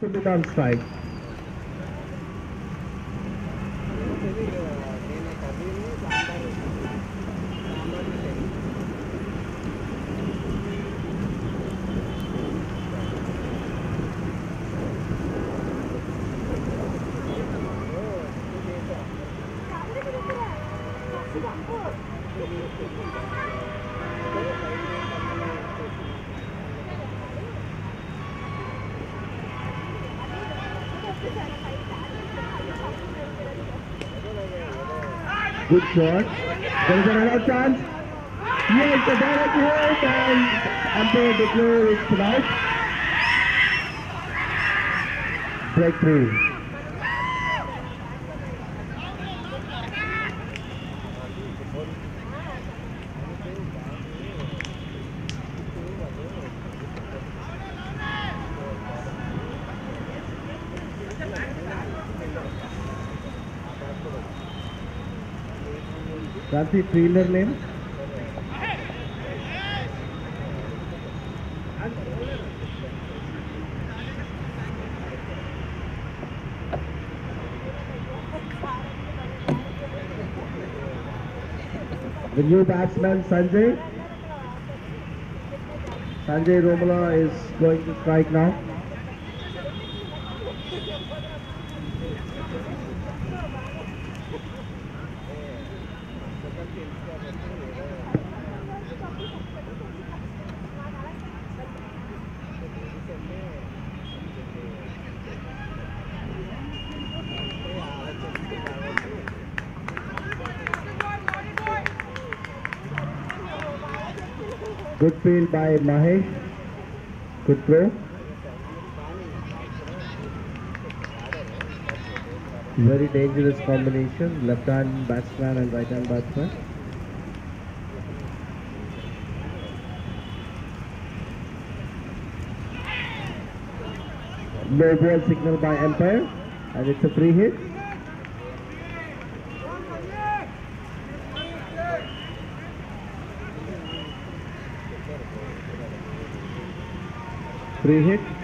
put it on strike. Good shot. There is another chance. Yes, the direct hit and umpire declares it out. Breakthrough. Kranti, fielder name? The new batsman Sanjay. Sanjay Romala is going to strike now. Good field by Mahesh. Good throw. Very dangerous combination. Left hand batsman and right hand batsman. No ball signal by umpire and it's a free hit. Free hit.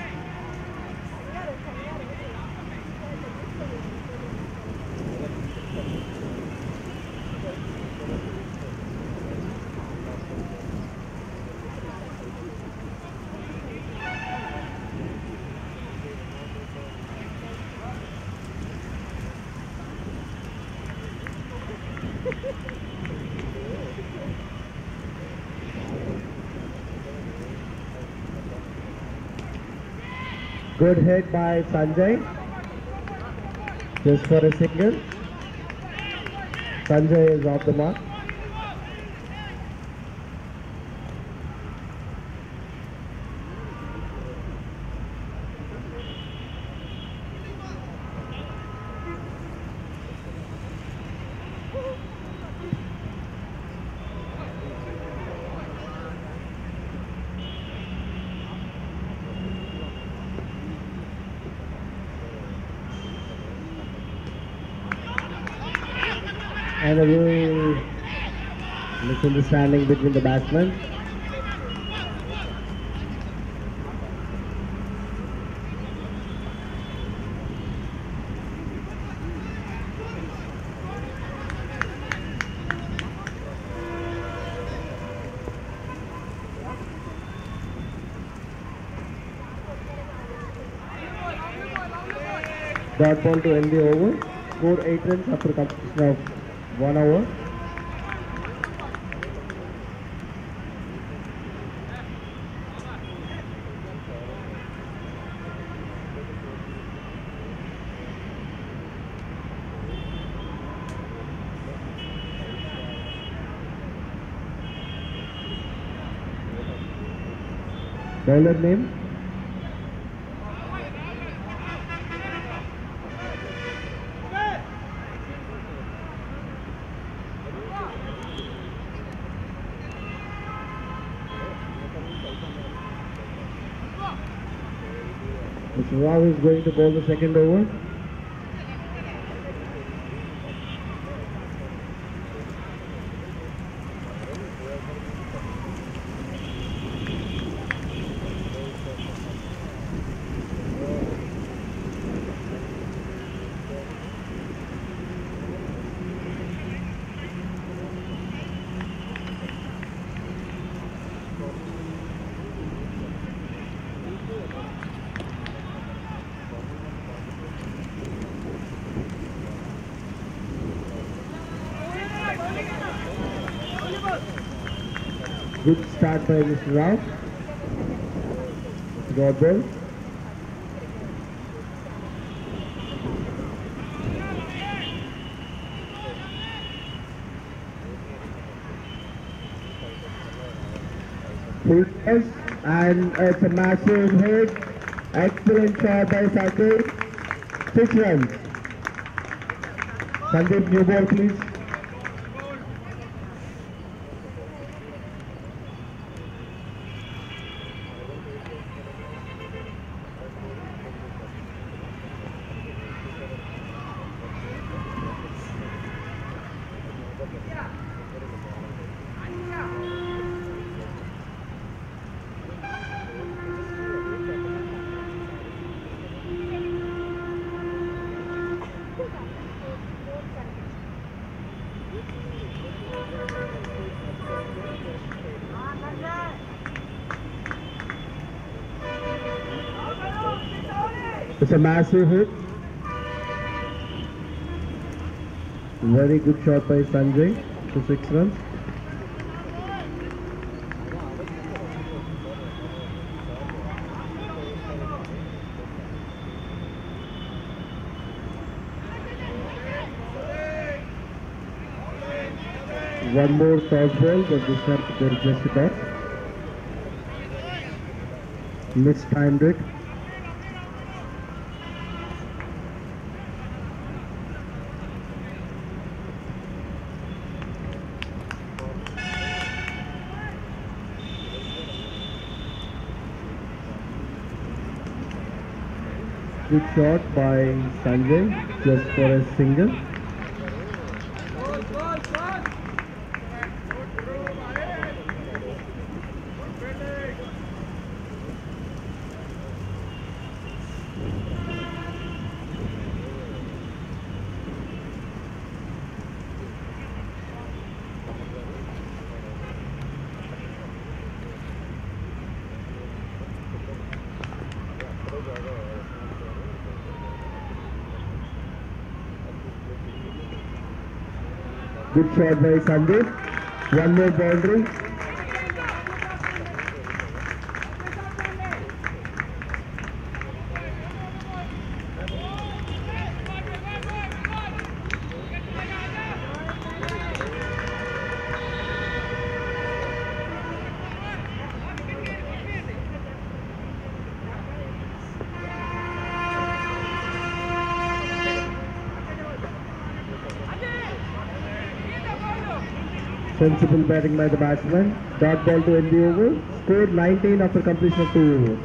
Good hit by Sanjay. Just for a single. Sanjay is off the mark. A little misunderstanding between the batsmen. Dot ball to end the over. Score 8 runs after completion of 1 hour. Bowler name? Rao is going to bowl the second over. Toss and it's a massive hit. Excellent shot by Sandeep. Six runs. Sandeep, new ball please. Massive hit. Very good shot by Sanjay for six runs. One more toss ball, but this time there is just dot. Mistimed it. Good shot by Sanjay just for a single. Good by Sandeep. One more boundary. Sensible batting by the batsman. Dot ball to end the over. Scored 19 after completion of two overs.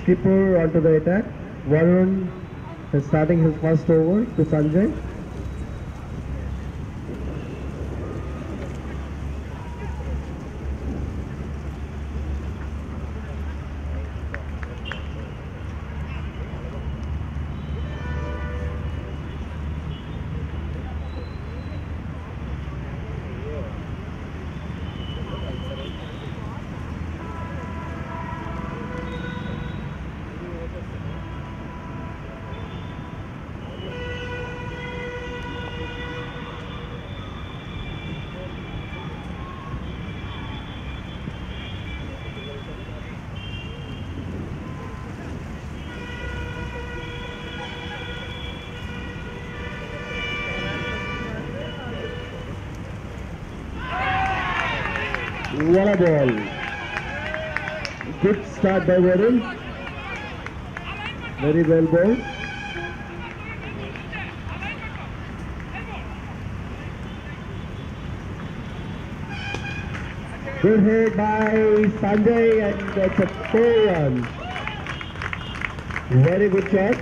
Skipper onto the attack. Varun is starting his first over to Sanjay. What a ball. Start by Varun. Very well bowled. Good hit by Sanjay and that's a four run. Very good shot.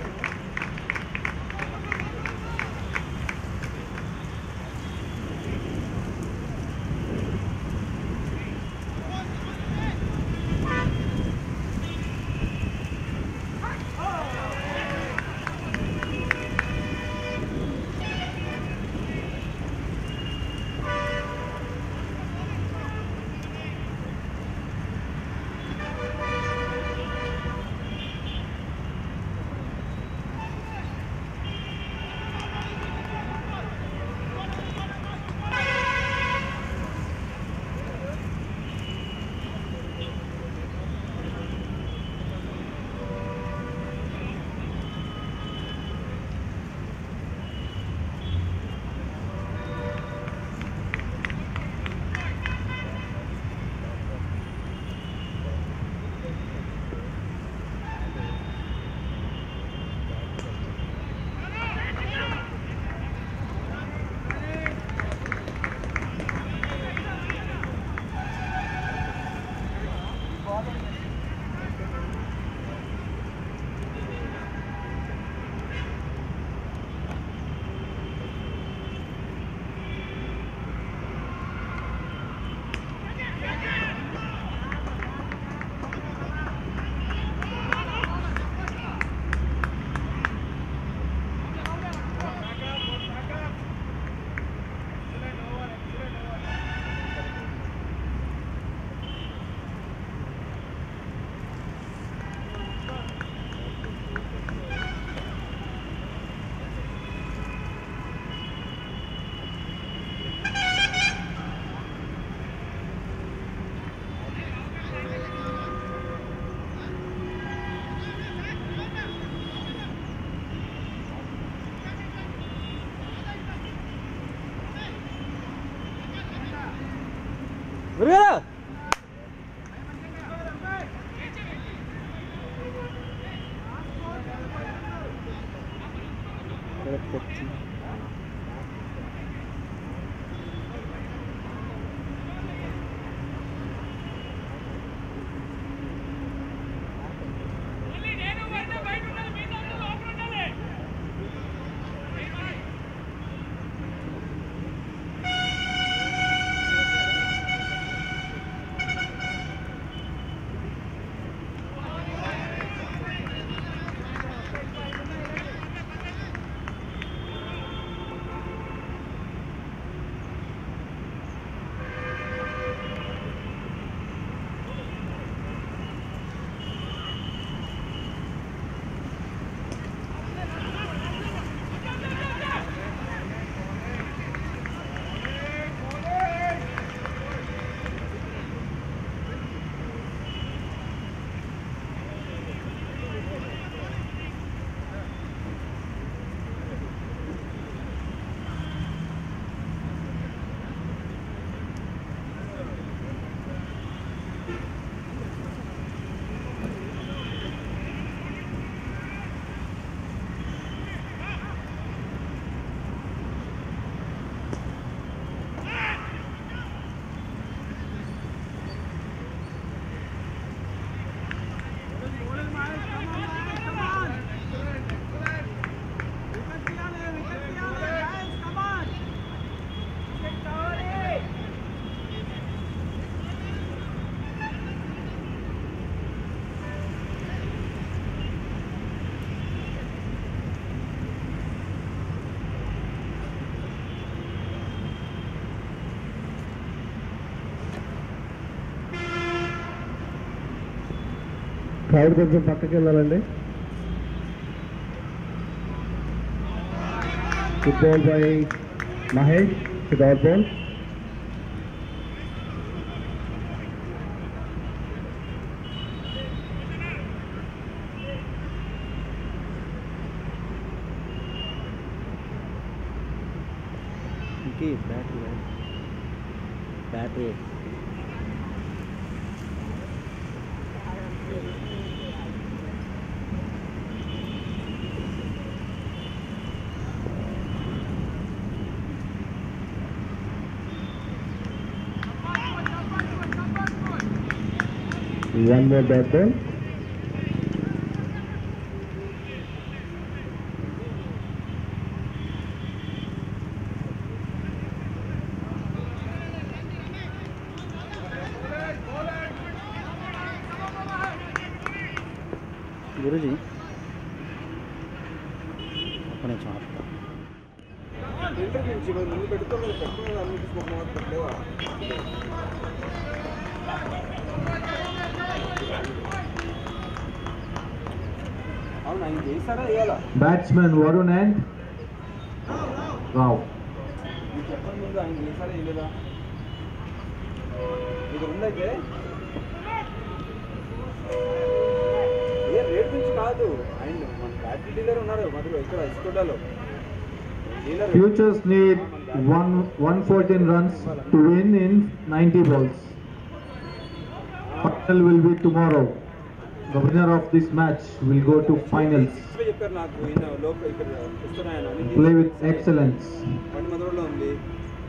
Crowd కొంచెం పక్కకి వెళ్ళాలండి. Football by Mahesh football ball One more bad ball. వేయలేదా ఇది ఉందైతే ఏ rate నుంచి కాదు ఆయన మన battery dealer ఉన్నారు మధురు ఇక్కడ ఇస్కోటాలో dealer Futures need one 114 runs to win in 90 balls. Final will be tomorrow. The winner of this match will go to finals. ఇప్పుడే చెప్పారు నాకు ఈయన లోపల ఇక్కడ ఇస్తున్నాయన అని Play with excellence. పని మధురలో ఉంది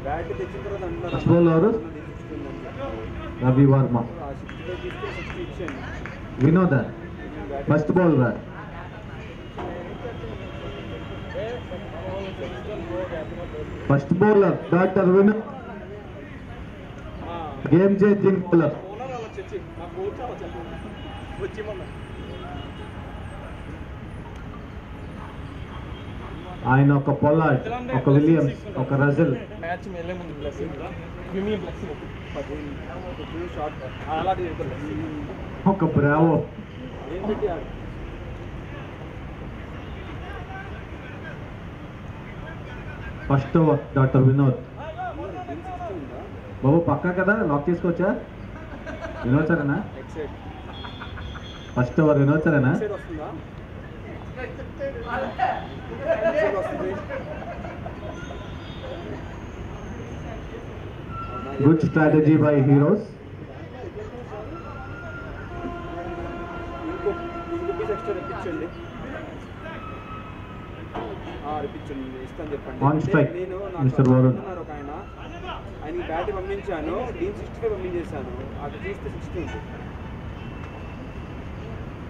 బ్యాట్ తెచ్చిన తర్వాత అంటున్నారు First ఆయన ఒక పొల్లాడ్ ఒక విలియమ్స్ ఒక రజల్ మ్యాచ్ వెళ్ళే ముందు బ్లెస్సింగ్ ప్రీమియం బ్లెస్సింగ్ పదిహేను షార్ట్ అలాంటి ఒక బ్రావో ఏం పెట్టి ఆడు ఫస్ట్ ఓవర్ డాక్టర్ వినోద్ ఉందా బాబు పక్కా కదా లాక్ చేసుకోవచ్చా వినోద్ సరేనా ఎక్సైడ్ ఫస్ట్ ఎవరు వినోచరేనా good strategy by heroes. On strike mr ఆయనకి బ్యాట్ పంపించాను డీన్ సిక్స్టీ పంపించేశాను. అది తీస్తే సిక్స్టీ ఉంది.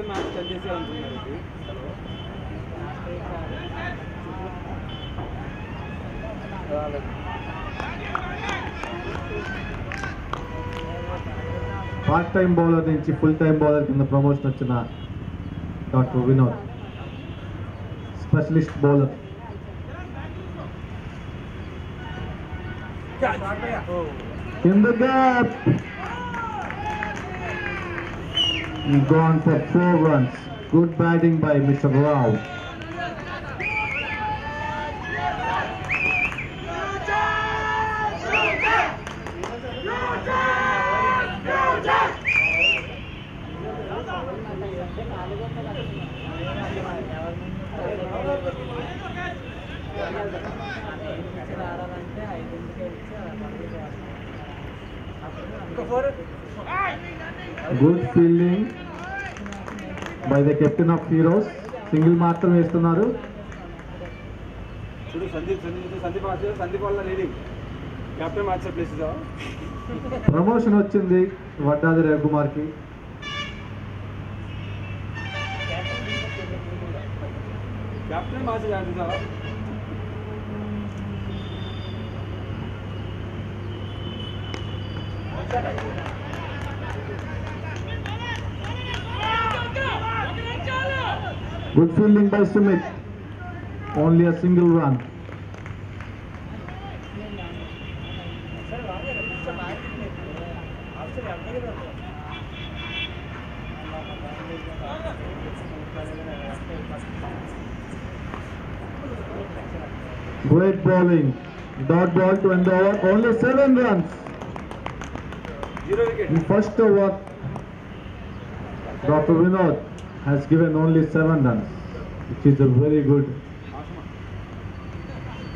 ముందే మ్యాచ్ స్టార్ట్ చేసి అంటున్నారు ఇది. పార్ట్ టైం బౌలర్ నుంచి ఫుల్ టైం బౌలర్ కింద ప్రమోషన్ వచ్చిన doctor Vinod specialist bowler In gone for four runs. Good batting by Mr. Rao. Good fielding by the captain of heroes. Single మాత్రం వేస్తున్నారు. చూడు సందీప్ సందీప్ సందీప్ సందీప్ వల్ల లీడింగ్ కెప్టెన్ ప్లేస్ ప్రమోషన్ వచ్చింది వడ్డాది రవికుమార్కి. Captain మార్చారు sir Good fielding by Sumit. Only a single run. Great bowling. Dot ball to end over. Only seven runs. The first over Dr. Vinod has given only seven runs, which is a very good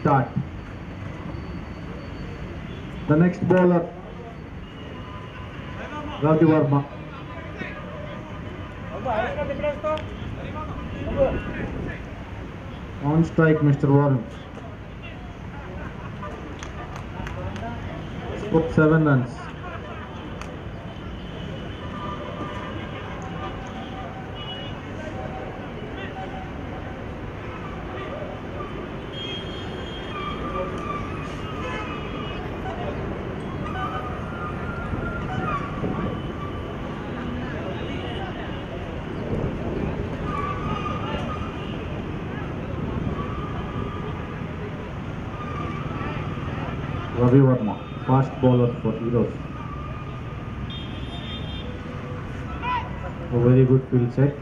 start. The next bowler, Ravi Verma. On strike, Mr. Varun. Scored seven runs. fast bowler for Heroes. A very good field set.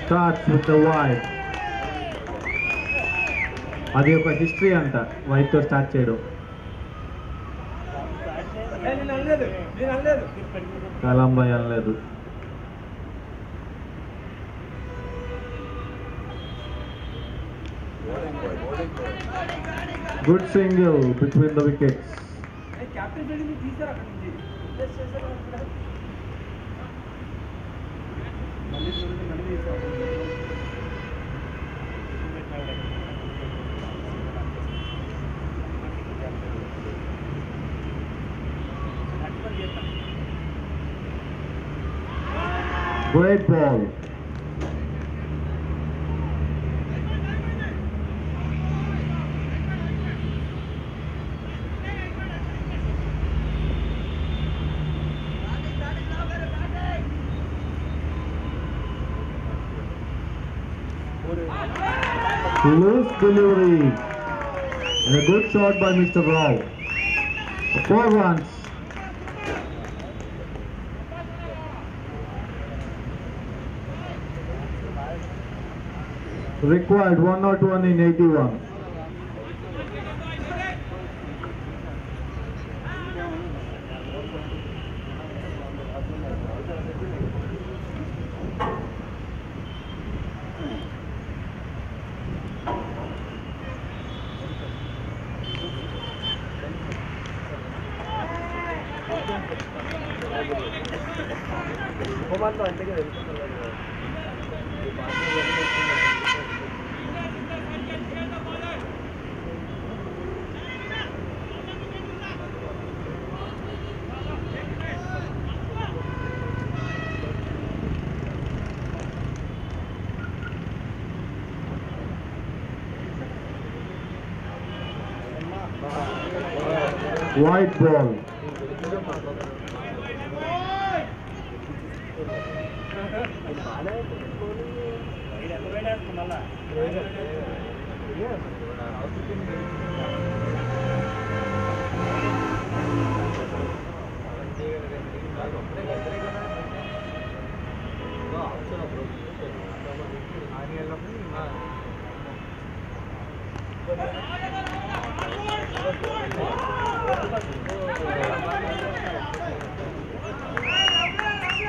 Starts with the wide. అది ఒక history అంట వైట్తో start చేయడం నేను అనలేదు నేను అనలేదు కలంబాయ్ అనలేదు good single between the wickets. Great ball. Loose delivery. And a good shot by Mr. Rao. Four runs. Required one not one in 81. White ball.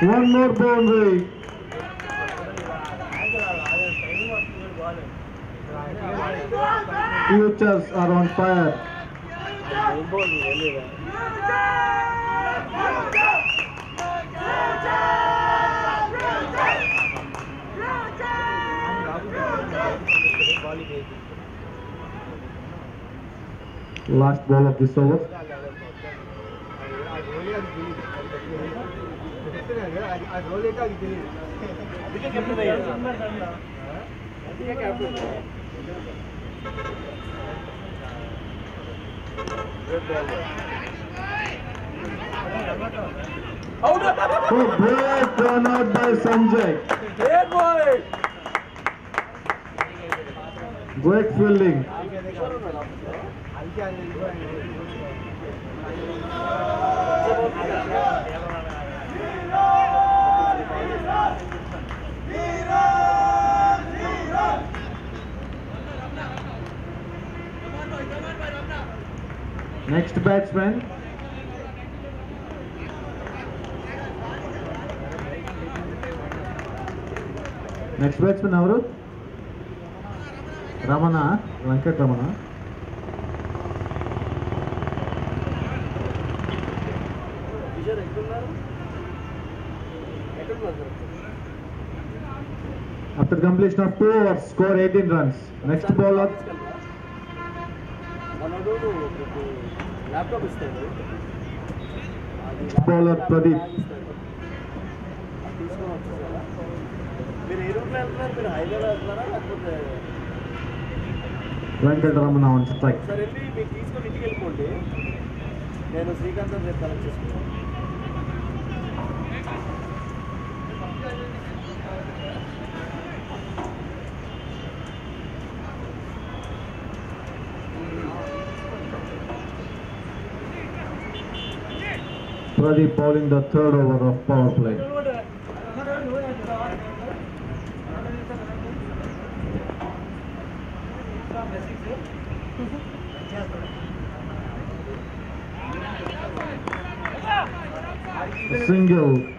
One more boundary. Futures are on fire. Last ball of this over. ಅದಕ್ಕೆ captain ಅದಕ್ಕೆ captain Oh, great run out by Sanjay. Great boy. Great fielding. Yeah. Next batsman next batsman ఎవరు? Ramana Venkata Ramana completion of 2 overs, score 18 runs. Next bowler. Next bowler Pradeep. Venkataramana on strike sir వెళ్ళి మీరు తీసుకొని ఇంటికి వెళ్ళిపోండి నేను శ్రీకాంత్ రేపు collect చేసుకుంటాను Pradeep bowling the third over of power play. single.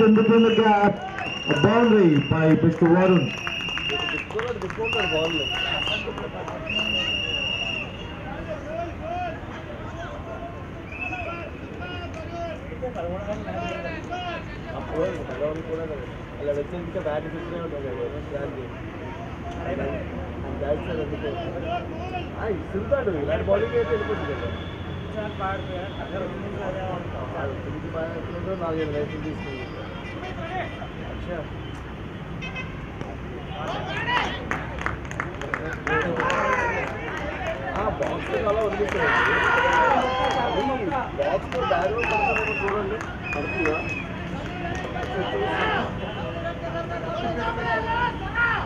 Good shot in between the gap. A boundary by Mr. Varun. దిక్కున్నాడు దిక్కుంటాడు బాగుంది అప్పుడు పదవాళ్ళు కూడా కదా అలా వచ్చేందుకే బ్యాట్ తీసుకునే ఉంటాం కదా ప్లాన్ బ్యాట్ సార్ ఎందుకు ఇస్తుంటాడు ఇలాంటి బౌలింగ్ అయితే వెళ్ళిపోతుంది కదా వాడు తిరిగి బాగా ఎట్లుందో నాలుగైదు రైతులు తీసుకుంది అచ్చా బాక్స్ అలా వదిలేసాడు బాక్స్ బ్యాగ్ పడుతుందేమో చూడండి పడుతుందా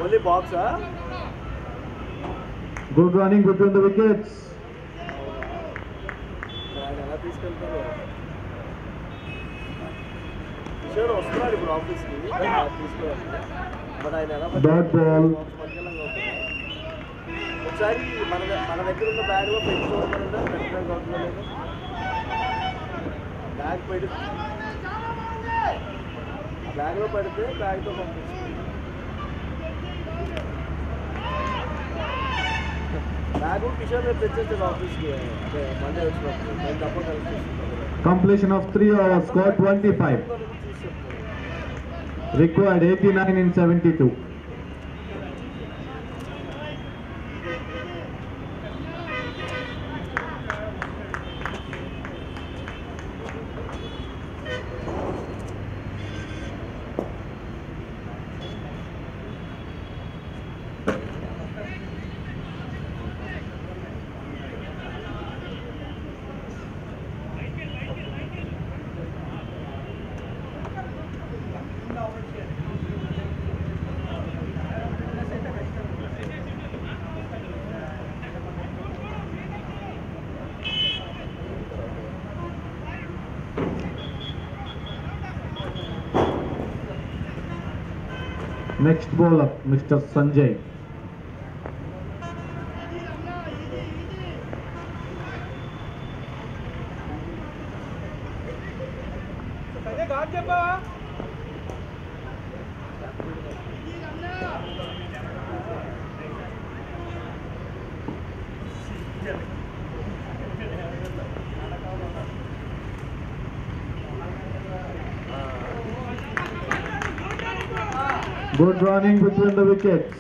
only బాక్సా Good running between the wickets. ఆయన ఎలా తీసుకెళ్తారో ball. పట్టుకెళ్ళంగా ఒకసారి మన ద- మన దగ్గర ఉన్న బ్యాగ్ లో పెట్టుకోవాలంటే పెట్టడానికి అవుతుందో లేదో బ్యాగ్ పెడి బ్యాగ్ లో పెడితే బ్యాగ్తో పంపిస్తుంది బ్యాగ్ కిషోర్ రేపు తెచ్చేస్తాడు ఆఫీస్కి అదే మండే వచ్చినప్పుడు నేను తప్ప కలిసి Completion of 3 overs, score 25. Required 89 in 72. Mr. Sanjay. Good running between the wickets.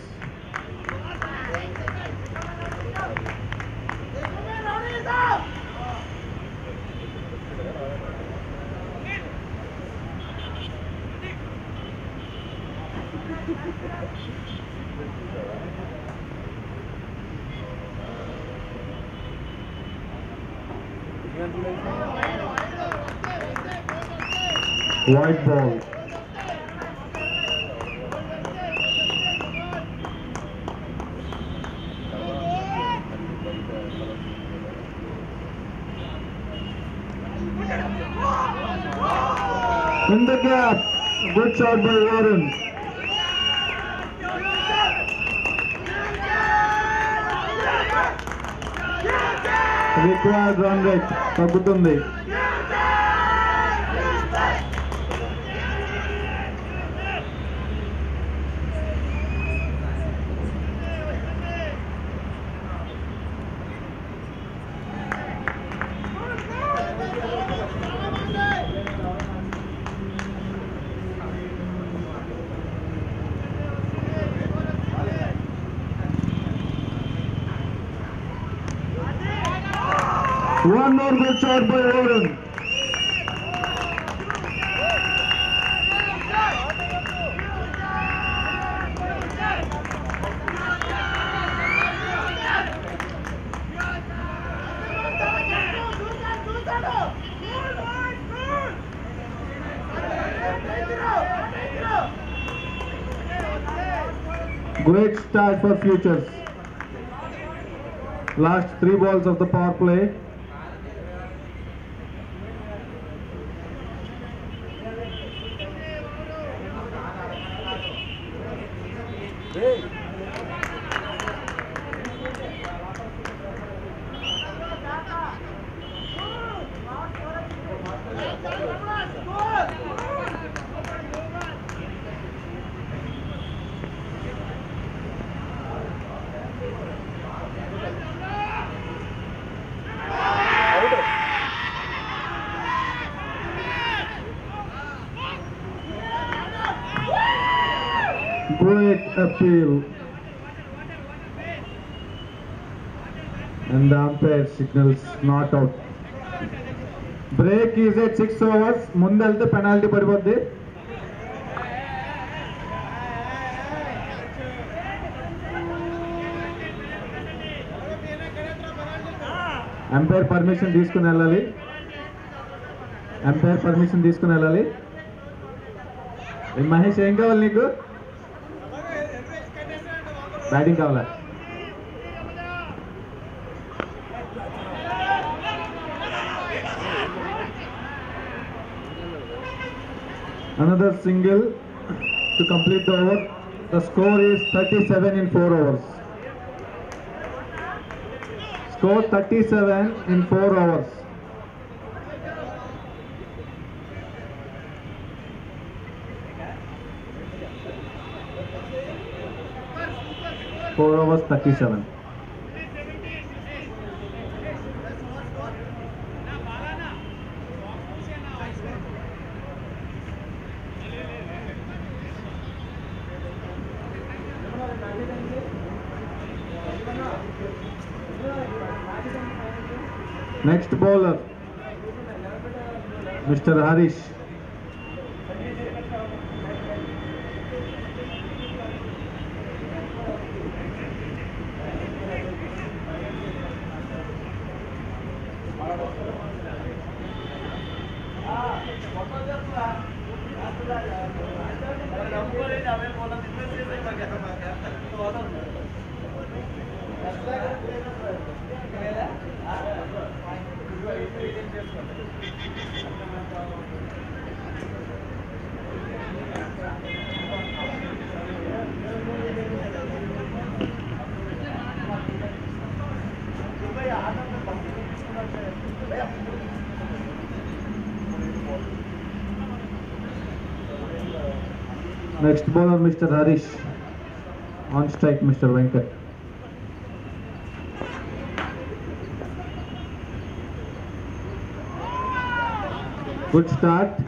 White ball. In the gap. Good shot by Warren. Required run rate తగ్గుతుంది Great start for futures. Last three balls of the power play. Signals not out break is at six overs ముందు వెళ్తే penalty పడిపోద్ది. Umpire permission తీసుకుని వెళ్ళాలి. Umpire permission తీసుకుని వెళ్ళాలి. మహేష్ ఏం కావాలి నీకు? బ్యాటింగ్ కావాలా? Another single to complete the over. The score is 37 in 4 overs. Score 37 in 4 overs. Four overs, 37. Next bowler, Mr. Harish. Next bowler, Mr. Harish. On strike, Mr. Venkat. Good start.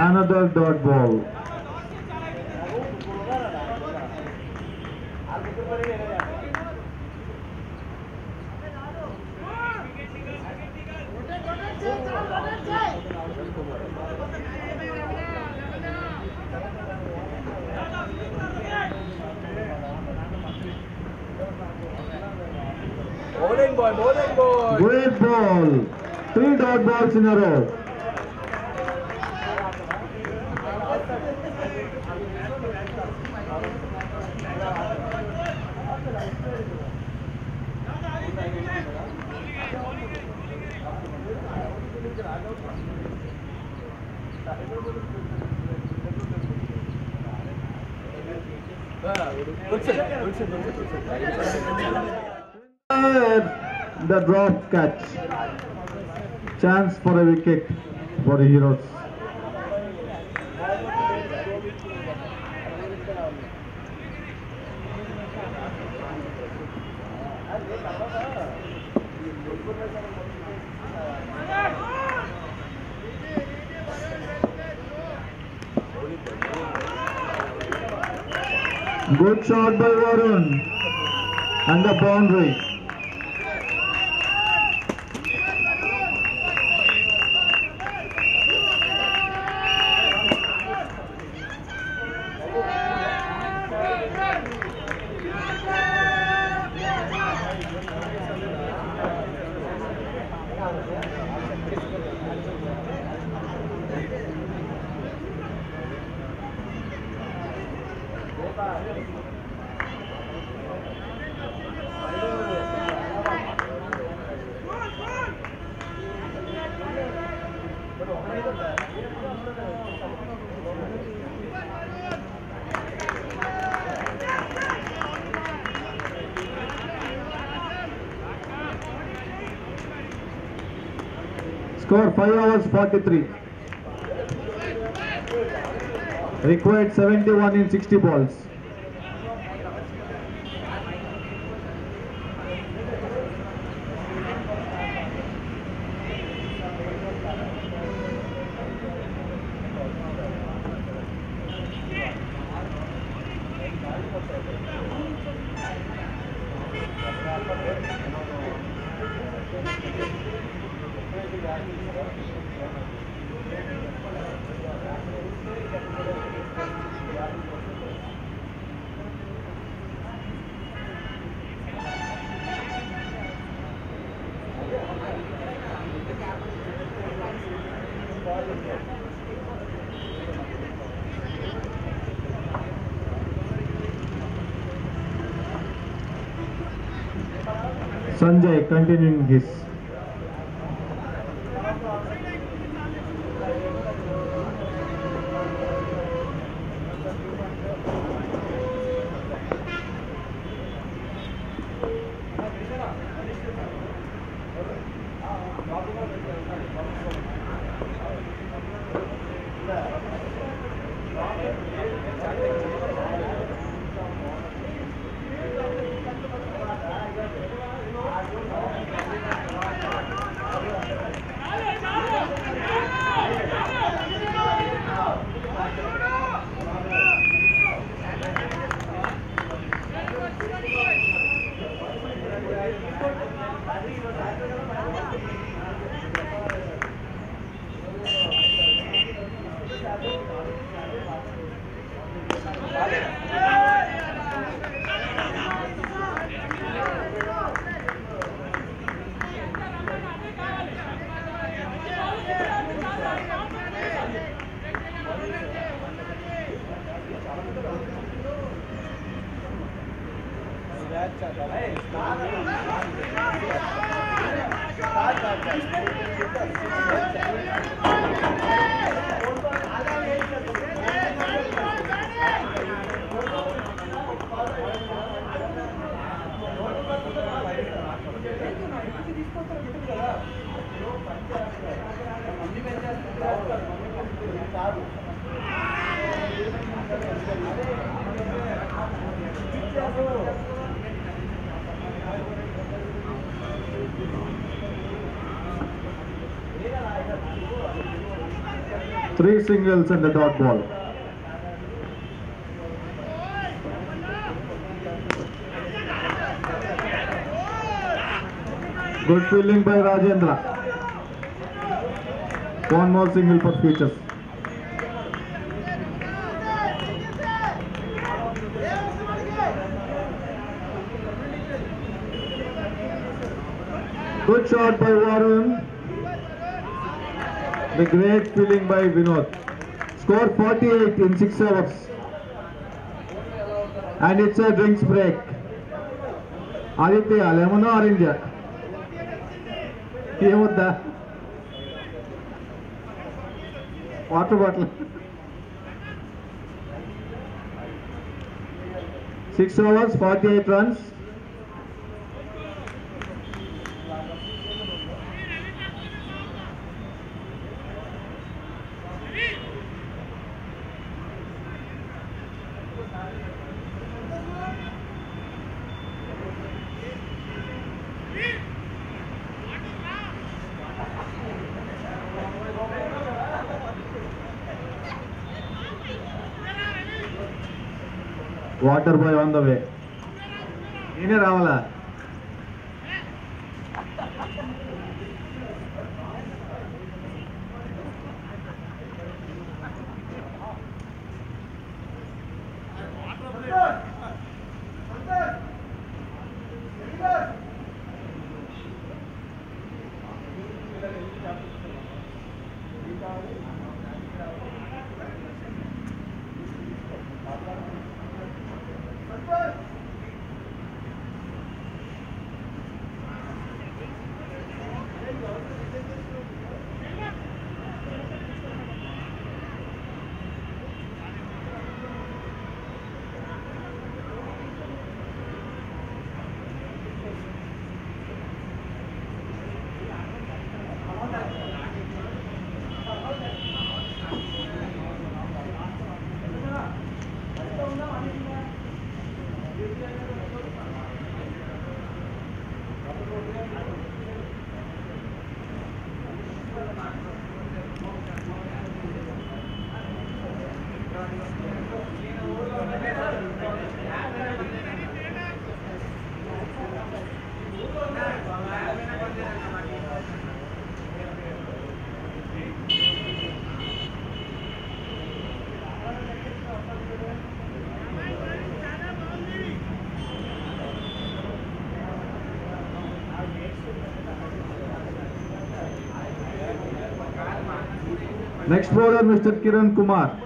another dot ball. Bowling ball, bowling ball. Great ball. Three dot balls in a row. Catch. Chance for a wicket for the Heroes. Good shot by Varun. And the boundary. Score 5 hours 43. Required 71 in 60 balls. Sanjay continuing his three singles and the dot ball. Good fielding by Rajendra. One more single for futures. great fielding by Vinod. Score 48 in 6 overs. And it's a drinks break. Aditya, lemon or orange? Yemudda. Water bottle. Six overs, 48 runs. on. Next bowler, Mr. Kiran Kumar.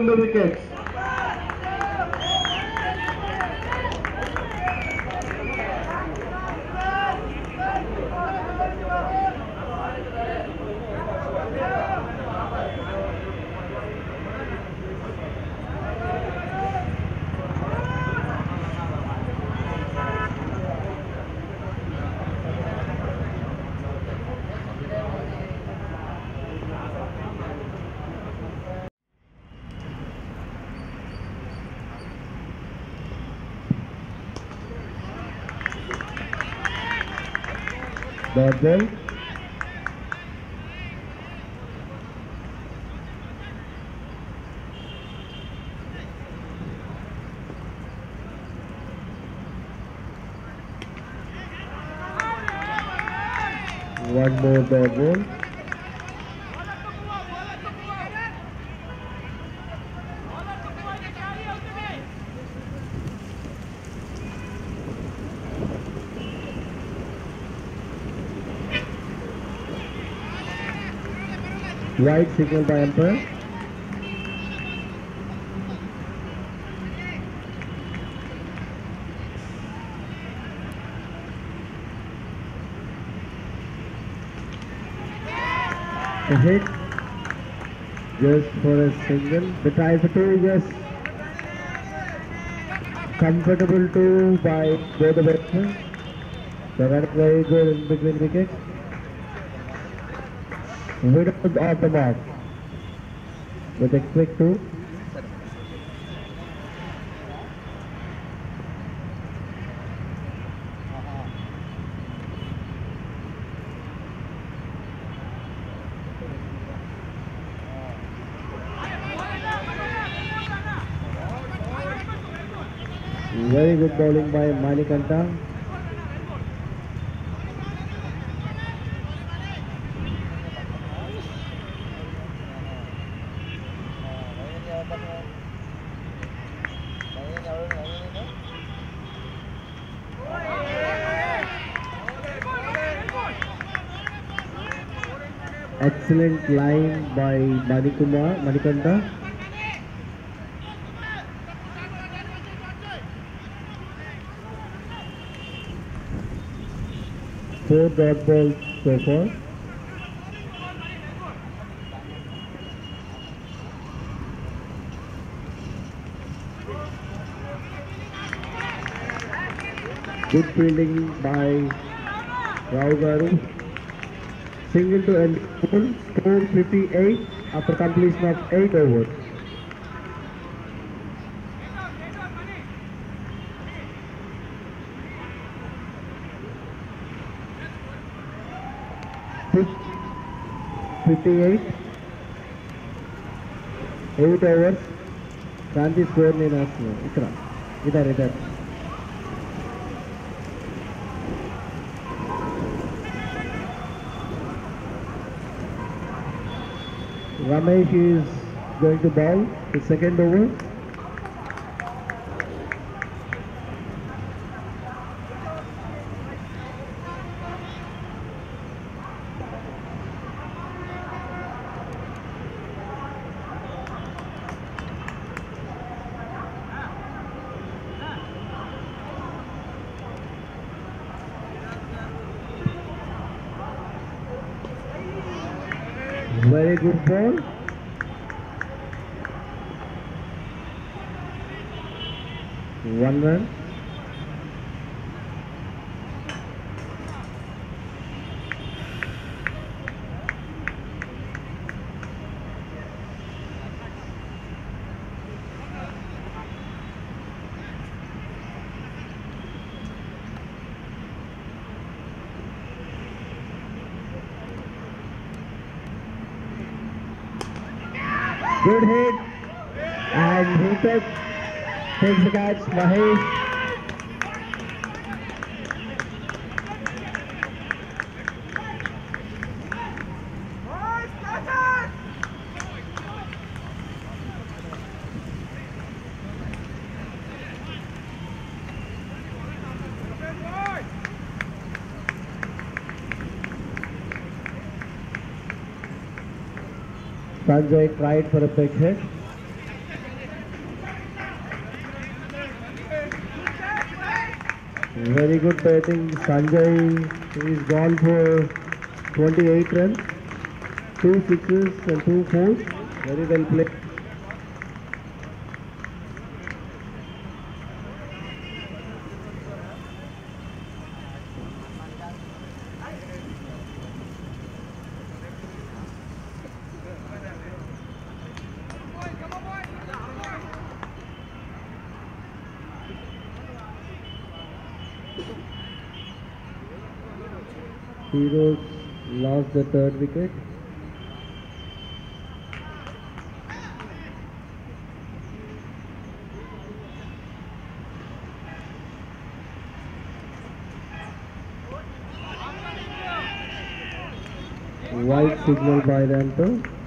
in the wicket. One more ball. White signal by umpire. A hit just for a single. The try for two, yes. Comfortable two by both the batsmen. The run very good in between wickets. Widowed off the mark. With a quick two. Very good bowling by Manikanta. Excellent line by Manikumar, Manikanta. Four dot balls so far. Good fielding by Rao Garu. single to end goal, score 58 after completion of 8 overs. Fifty-eight, eight overs. Gandhi scored in Asno. इधर इधर. Ramesh is going to bowl the second over. Mahesh. Sanjay tried for a big hit. Very good batting. Sanjay is gone for 28 runs, two sixes and two fours. Very well played. Heroes the third wicket. White signal by the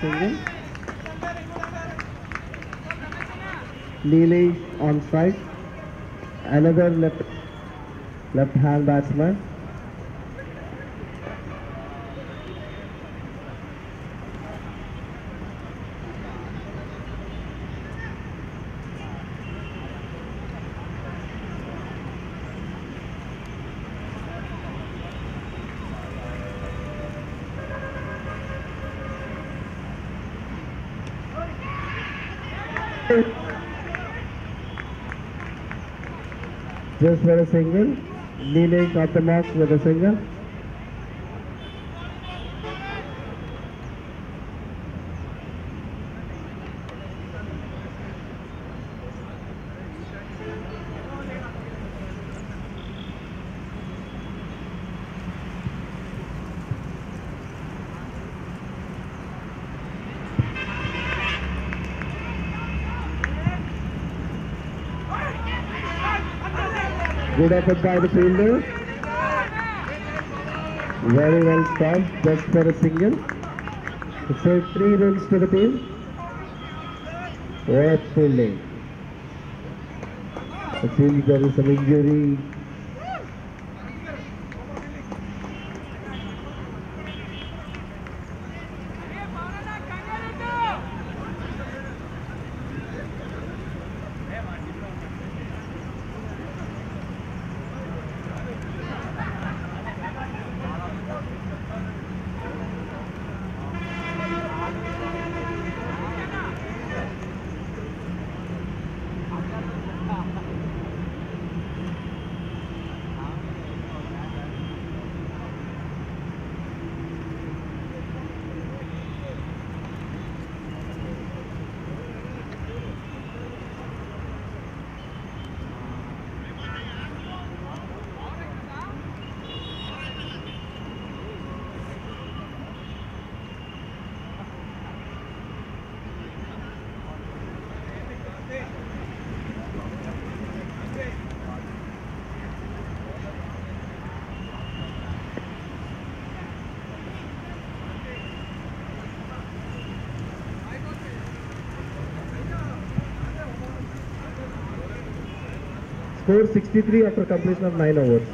Good. Neely on side. Another left left hand batsman. a single. Nile Katamak with a single. Good effort by the fielder. Very well stopped just for a single. To save three runs to the team. What fielding. It seems there is some injury. Score 63 after completion of 9 overs.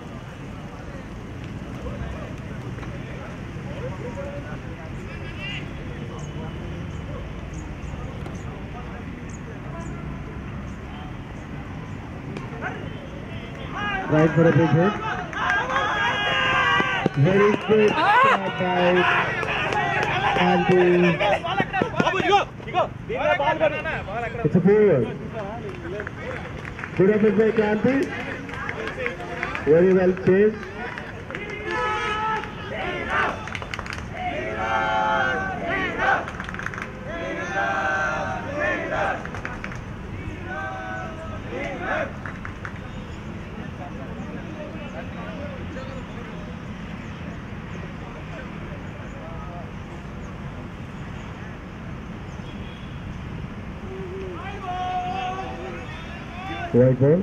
Right for a big hit. Very good shot by Andy. It's a four. Good effort by Kanti. Very well chased. Ball.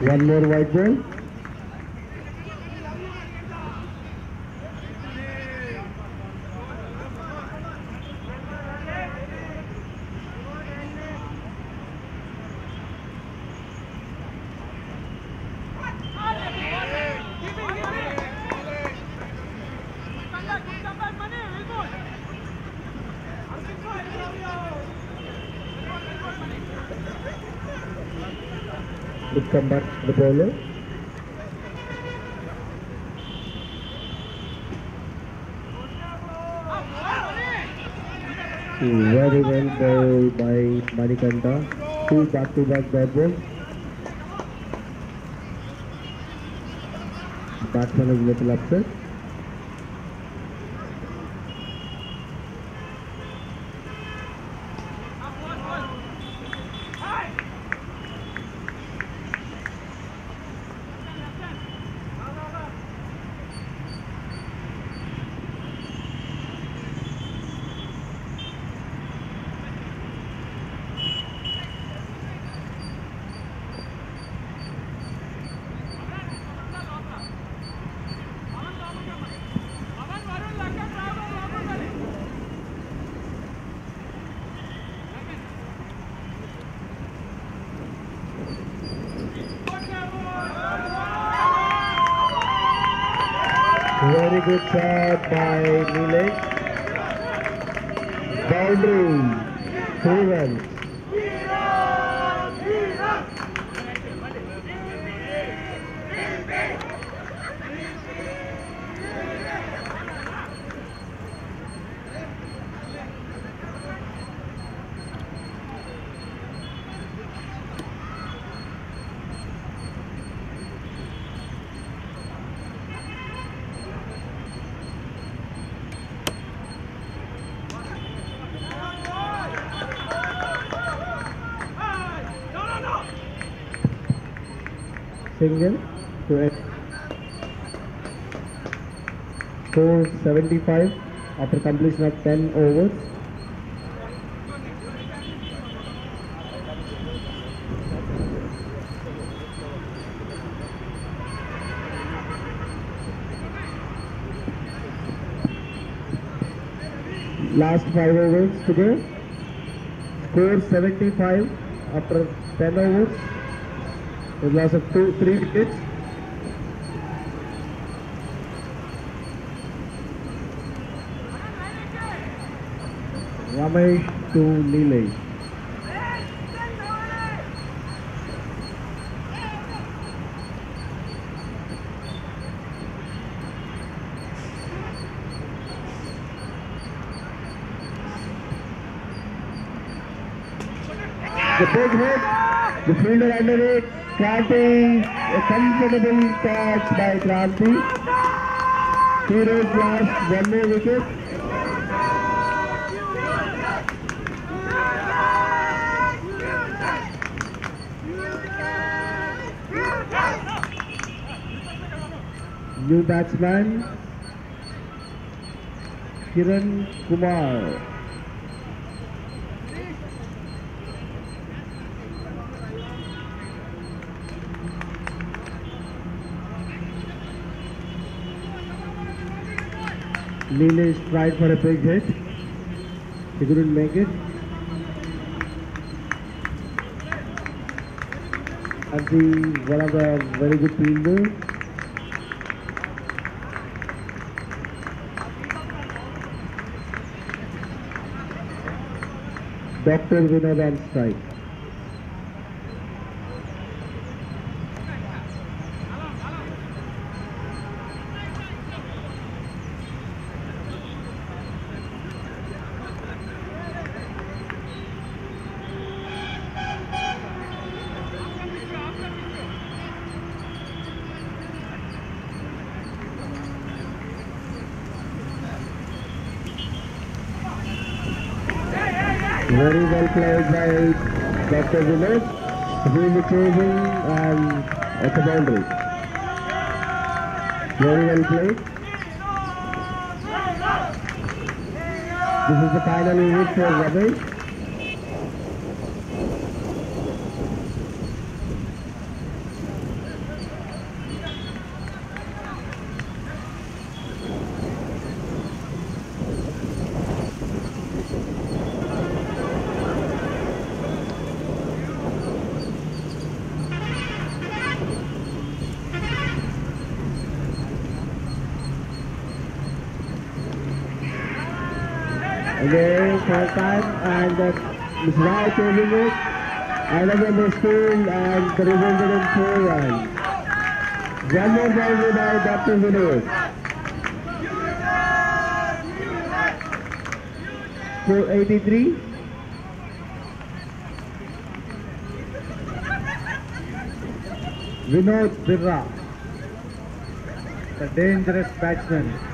One more white ball. Good comeback to the bowler. Very well bowled by Manikanta. Two back-to-back bad balls. Batsman is little upset. Very good shot by Nilesh. Boundary. Three runs. Single to end. Score 75 after completion of 10 overs. Last 5 overs to go. Score 75 after 10 overs. With loss of 2, 3 wickets. Ramesh to Neelesh. The big hit, the fielder under it, Kranti, a comfortable catch by Kranti. Heroes lost one more wicket. New batsman, Kiran Kumar. Neelesh tried for a big hit. He couldn't make it. And the one of the very good fielder. Dr. Vinod on strike. Played by Dr. Vinod. Really chasing and at the boundary. Very well played. This is the final hit for Ramesh. Again, third time, uh, Ms. Rao chasing it. Another mistake, and the in four runs. One more boundary by Dr. Vinod. For 83. Vinod Birra, the dangerous batsman.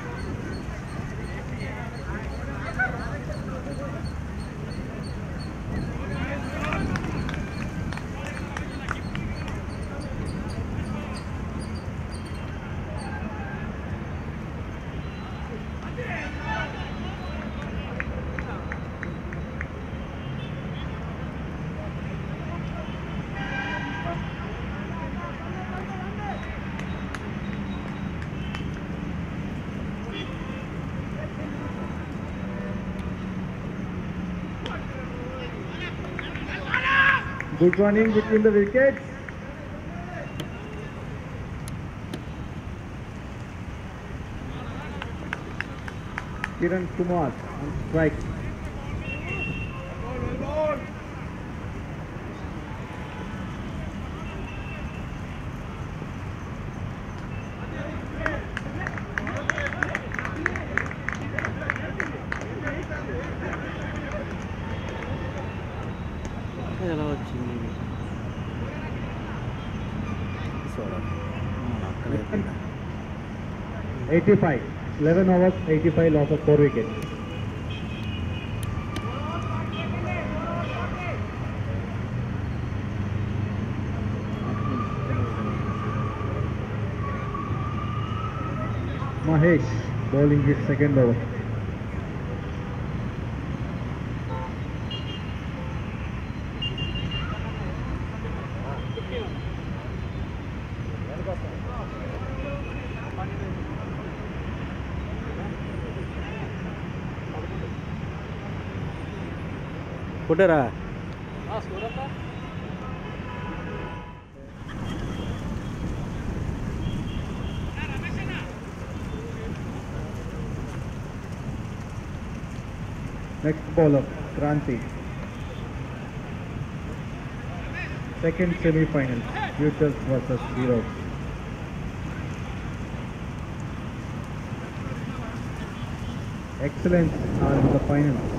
Good running between the wickets. Kiran Kumar on strike. 85, 11 overs, 85 loss of 4 wickets. Mahesh bowling his second over. कुठे राहा Next bowler, Kranti. Second semi-final, Futures versus Heroes. Excellence are in the final.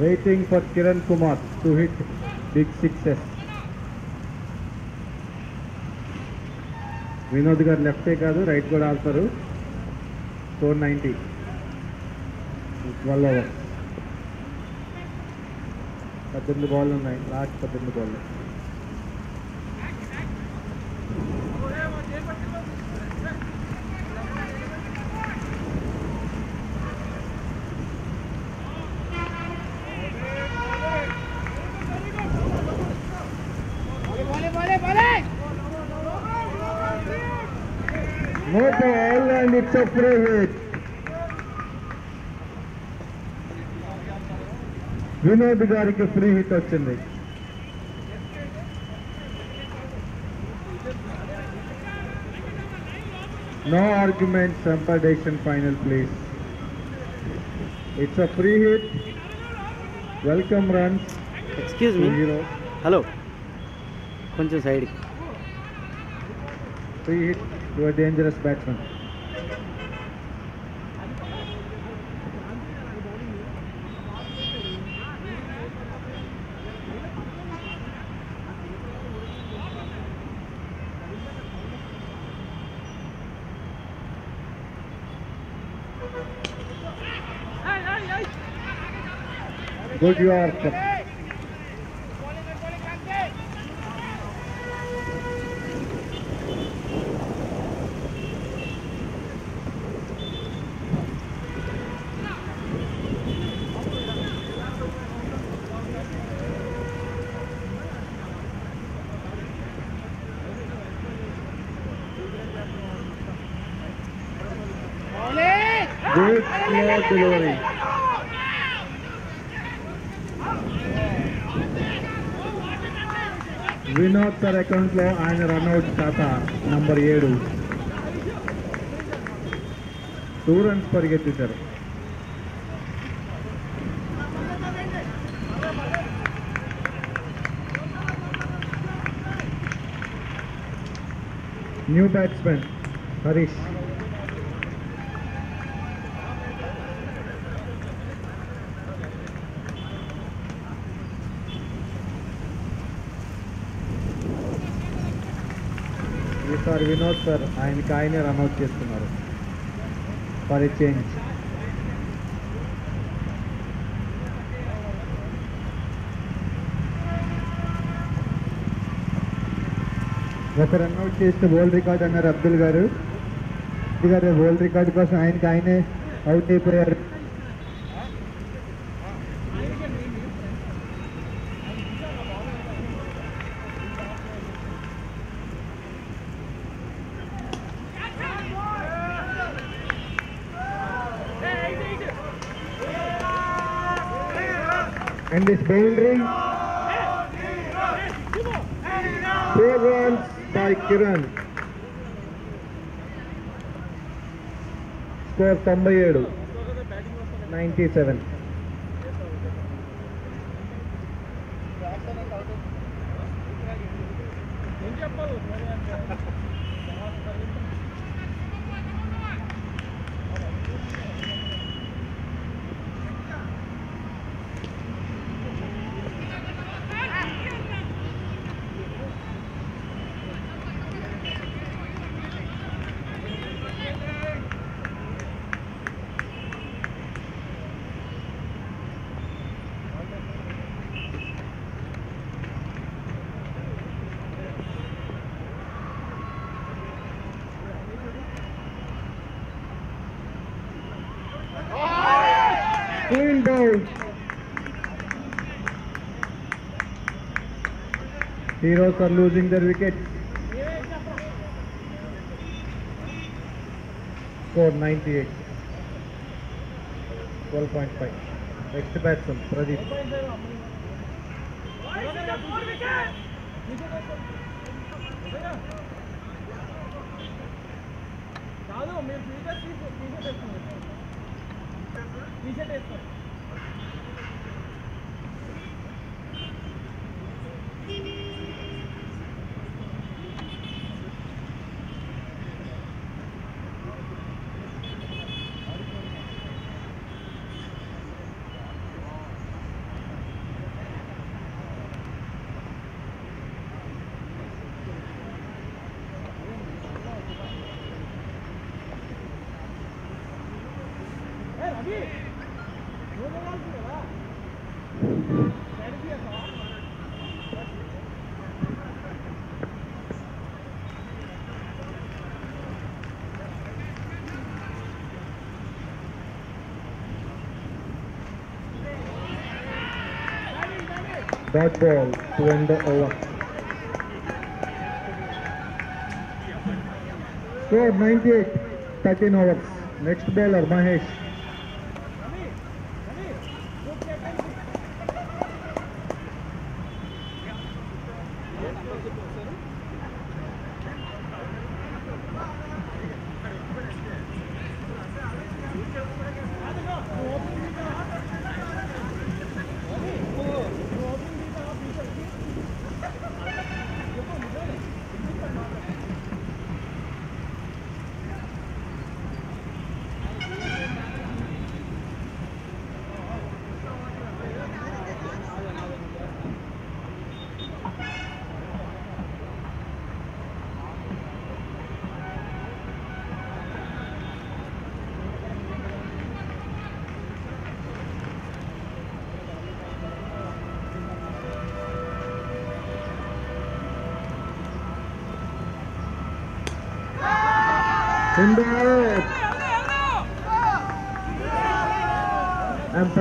Waiting for Kiran Kumar to hit big sixes. Vinod గారు లెఫ్టే కాదు right కూడా ఆడతారు. Four ninety twelve over పద్దెనిమిది ball ఉన్నాయి. Last పద్దెనిమిది ball ball and it's a free hit. Vinod గారికి free hit వచ్చింది no arguments ampere decision final please it's a free hit welcome runs excuse me hero hello కొంచెం సైడ్కి free hit your dangerous batsmen Good yorker. Number ఏడు two runs పరిగెత్తించారు new batsman Harish sir Vinod sir ఆయనకి ఆయనే run out చేస్తున్నారు. For change ఒక run out చేస్తే world record అన్నారు అబ్దుల్ గారు. అబ్దుల్ గారు వరల్డ్ రికార్డ్ కోసం ఆయనకి ఆయనే అవుట్ అయిపోయారు. Boundary. Four runs by Kiran. Score 97. 97. Heroes are losing their wickets. Score 98. 12.5. Next batsman, Pradeep. T shirt Dot ball to end the over. Score 98. 13 overs. Next bowler, Mahesh.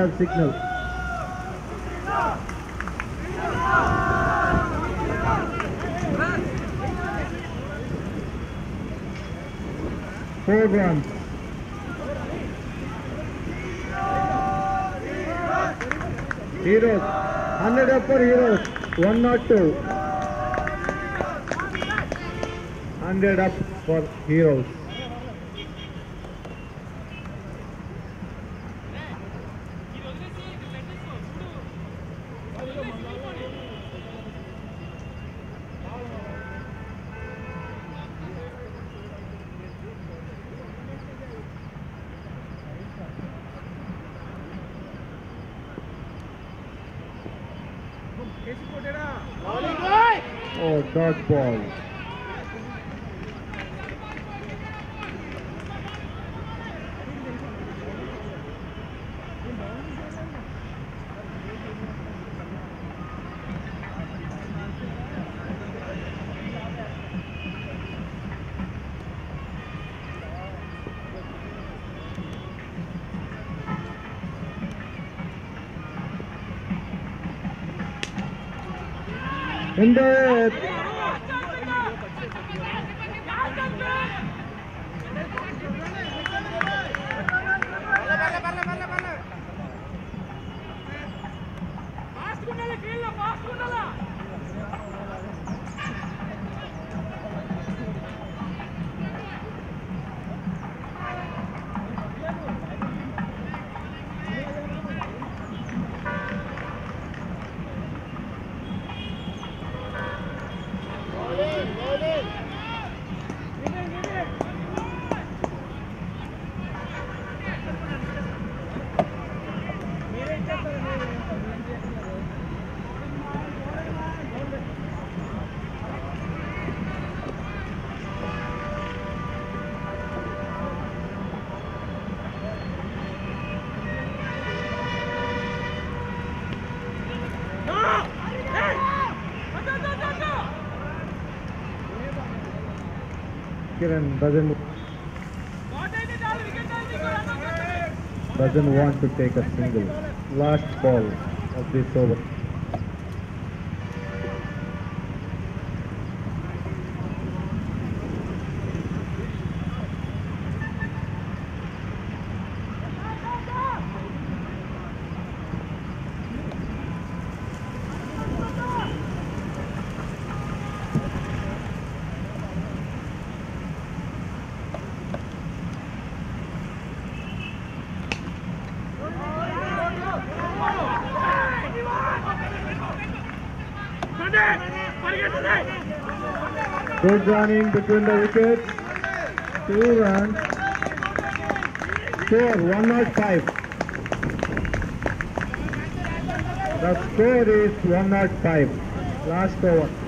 Umpire signal. Four runs. Heroes. 100 up for heroes. One not two. 100 up for heroes. Oh, dot ball. In the air. Kiran doesn't. doesn't want to take a single. Last ball of this over. Running between the wickets. Two runs. Score 105. The score is 105. Last over.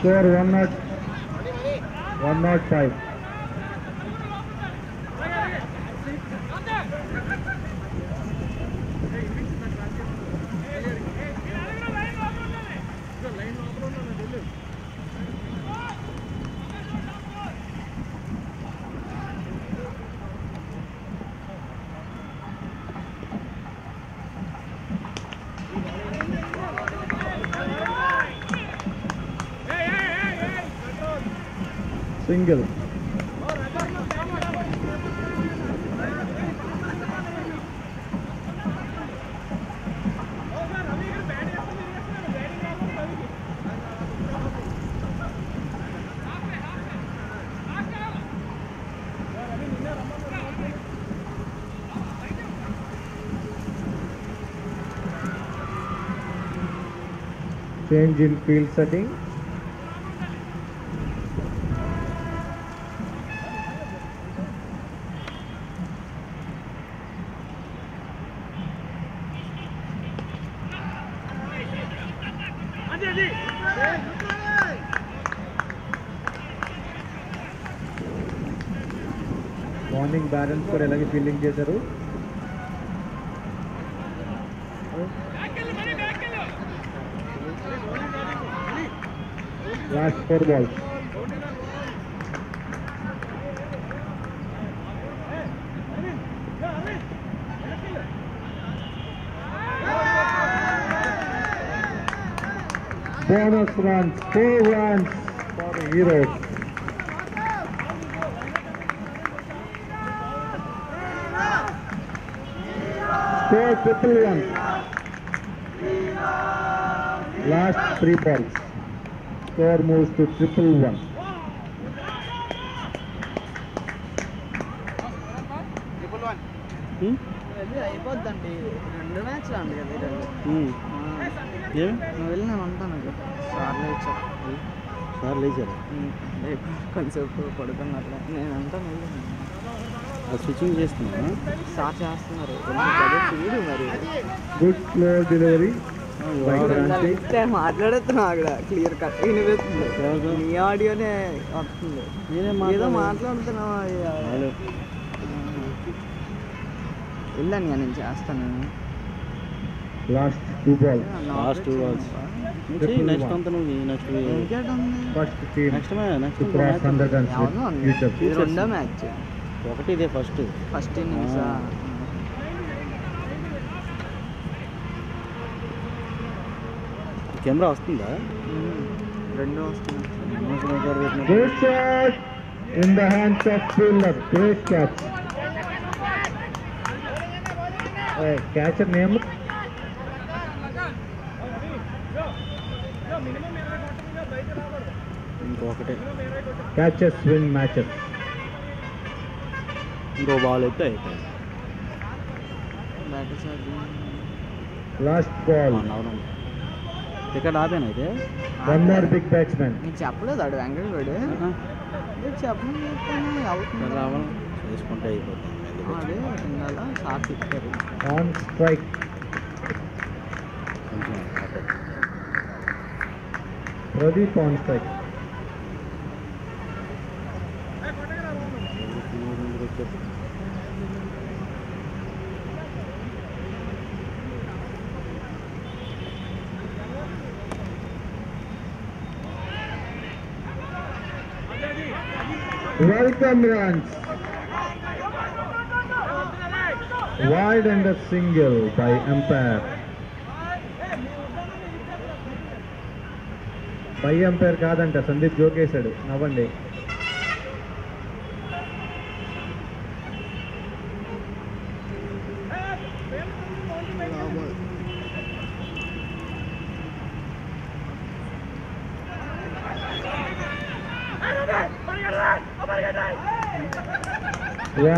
Score 105. 105. Single. Change in field setting. Balance కూడా ఎలాగే fielding చేశారు last four balls Bonus runs, four runs for the Heroes. Triple one. Last three balls. Score moves to triple one. హ్మ్? అయిపోద్దండి. రెండు మ్యాచ్లు అండి కదా ఈరోజు హ్మ్. ఏమి? నువ్వు వెళ్ళి నేను ఉంటాను ఇక. సార్లు ఇచ్చా సార్ లేచారు? కొంచెంసేపు పడుకున్నట్లే నేను అంటాను వెళ్ళి ఆ స్విచ్చింగ్ చేస్తున్నాను సార్ చేస్తున్నారు. చూడు మరి. గుడ్ డెలివరీ మాట్లాడుతున్నా అక్కడ. క్లియర్ కట్ వినిపిస్తుంది. నీ ఆడియోనే వస్తుంది. ఏదో మాట్లాడుతున్నావు వెళ్ళాను నేను చేస్తాను. లాస్ట్ లాస్ట్ నెక్స్ట్ నువ్వు నెక్స్ట్ మ్యాచ్ ఒకటి ఇదే ఫస్ట్ ఫస్ట్ ఇన్నింగ్స్ ఆ. కెమెరా వస్తుందా రెండో వస్తుంది Good shot in the hands of fielder. Great catch. Hey, catcher name? ఇంకొకటే Catches win matches. ఇంకో బాల్ అయితే అయిపోయింది లాస్ట్ బాల్ ఇక్కడ ఆపాను అయితే వన్ బిగ్ బ్యాట్స్మెన్ నేను చెప్పలేదు ఆడు వెంకటగౌడు చెప్పమని అవుతుంది రావాలి. చేసుకుంటే అయిపోతుంది. అదే short on strike Pradeep on strike Welcome runs. Wide and a single by umpire. పై అంపైర్ కాదంట సందీప్ జోకేశాడు నవ్వండి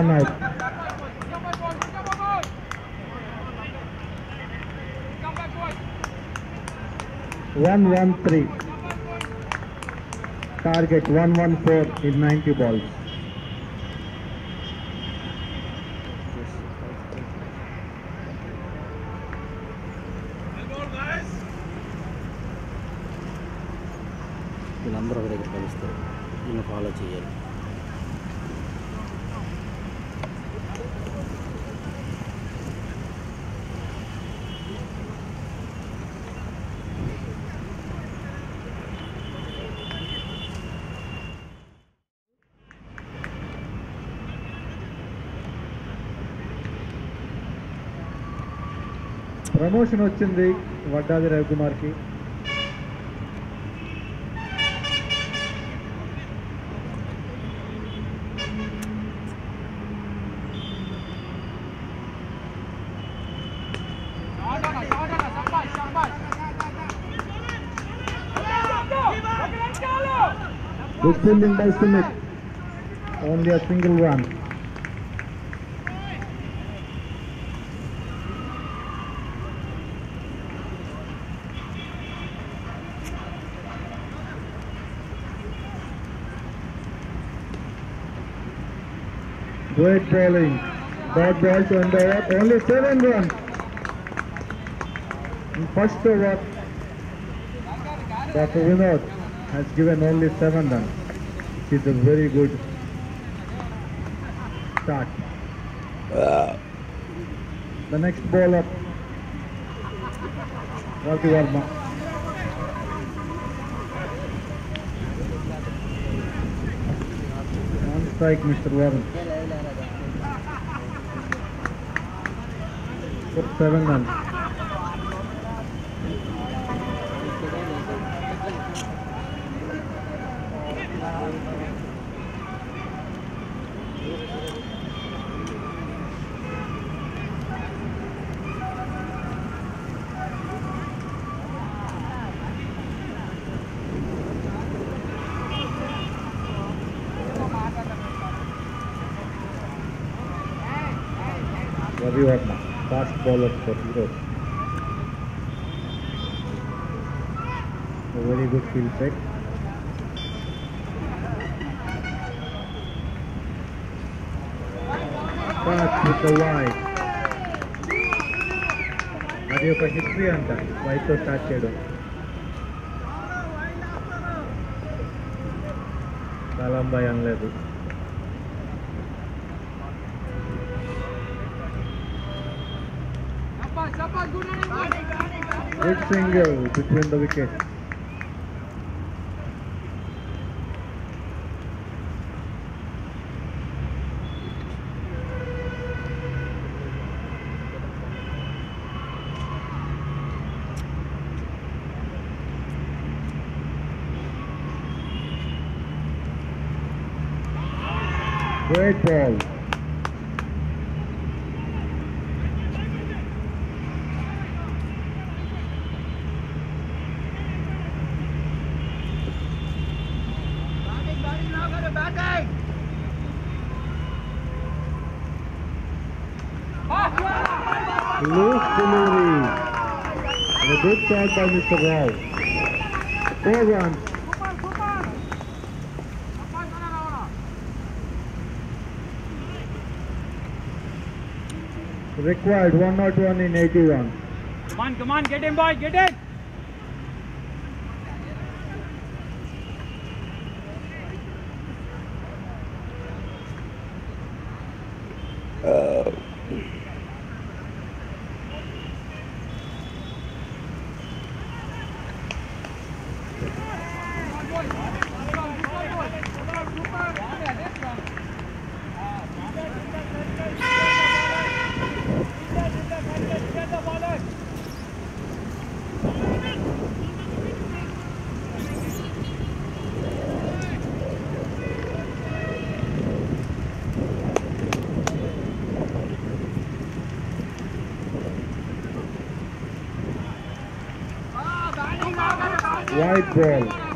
One. One one three. Target one one four in ninety balls. Promotion వచ్చింది Vaddadi రవికుమార్కి. Book building only single one Great bowling. Dot ball to end over. Only seven runs. In first over, Dr. Vinod has given only seven runs. It's a very good start. The next bowler, Ravi Verma. Strike, Mr. Varun. Çok sevindim. fast bowler for Heroes. A very good field check. Catch with the wide. అది ఒక history అంట వైట్తో start చేయడం కాలంబాయ్ అనలేదు Good single uh, between the wickets. Great ball. Loose delivery. And a good shot by Mr. Rao. Four runs. required 101 in 81. Come on, come on, get him, boy, get it. White ball.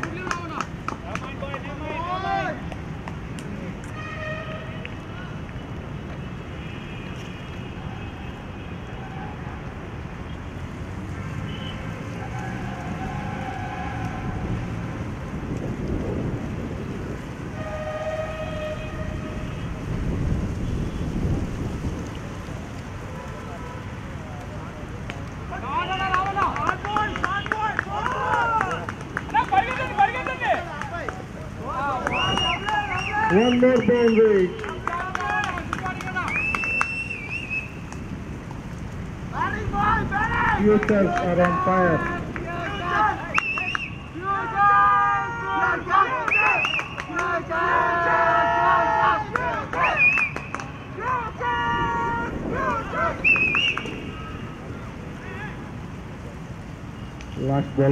One more boundary. Futures are on fire. Last ball of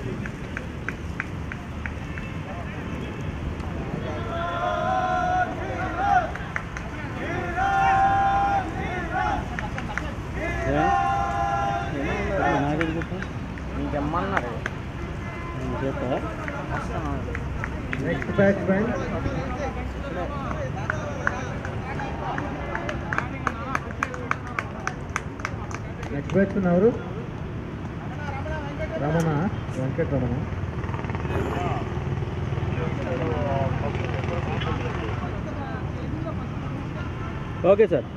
batsman. Next batsman ఎవరు Ramana Venkata Ramana okay sir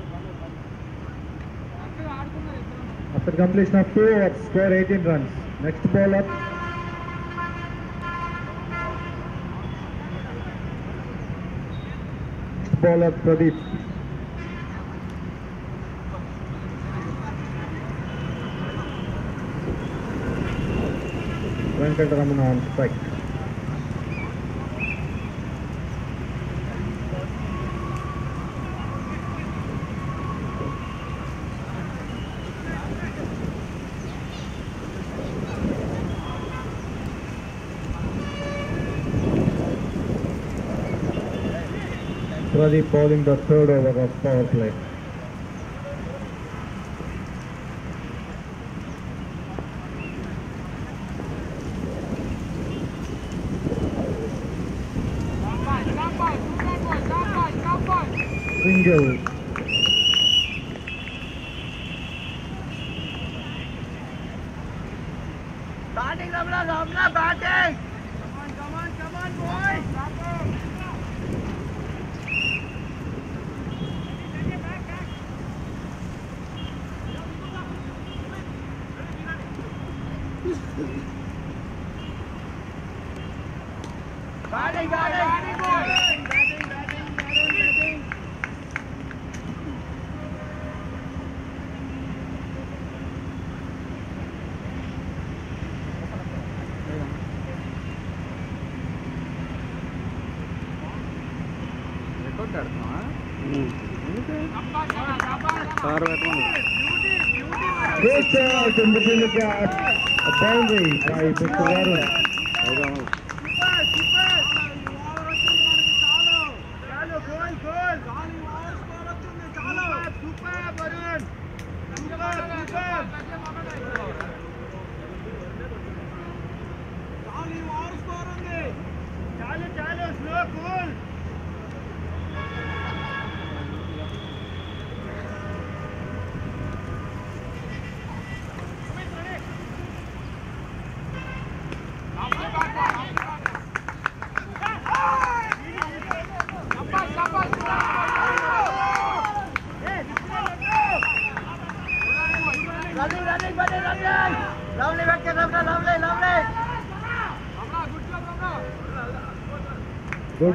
After completion of two overs, score 18 runs. Next ball up. Bowler Pradeep Venkataramana strike Pradeep bowling the third over of power play. Boundary by Mr. Varun.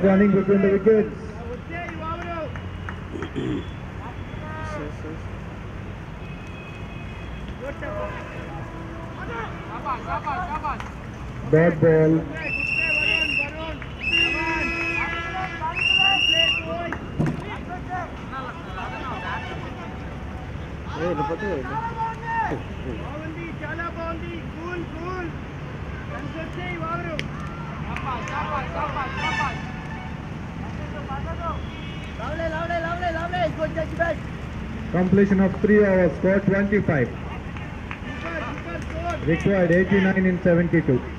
Running between the wickets. Bad ball. Hey, look at the Bondi, Chala Bondi, cool, cool. Concentrate, Vavru. Sapas, sapas, sapas, sapas. Completion of 3 hours, score 25. Required 89 in 72.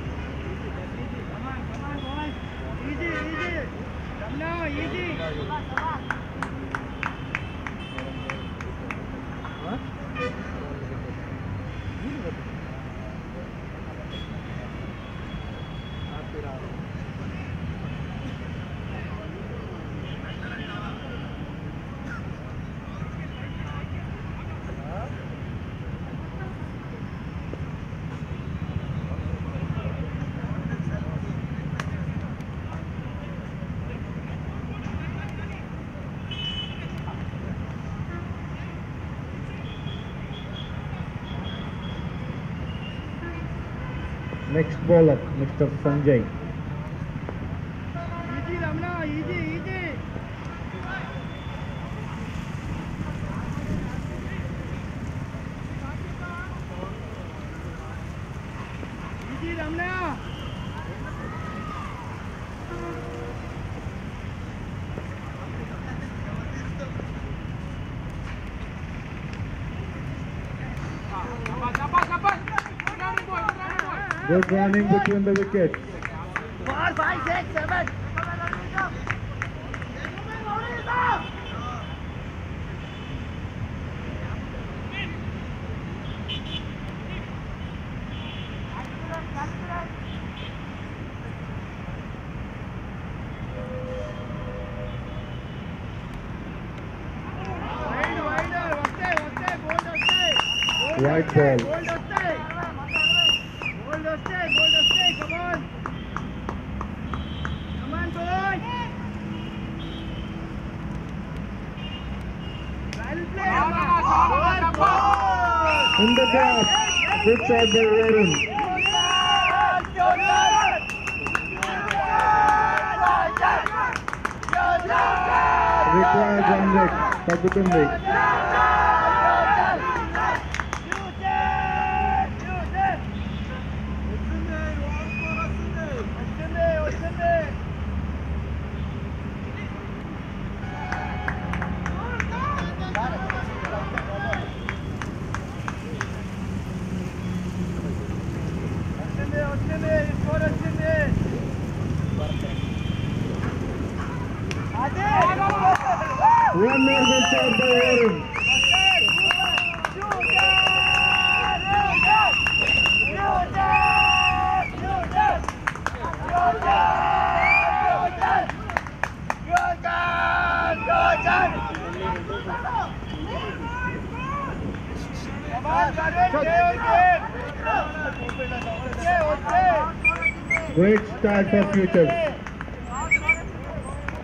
Bowler, Mr. Sanjay. in the wicket. Four, five, six, seven.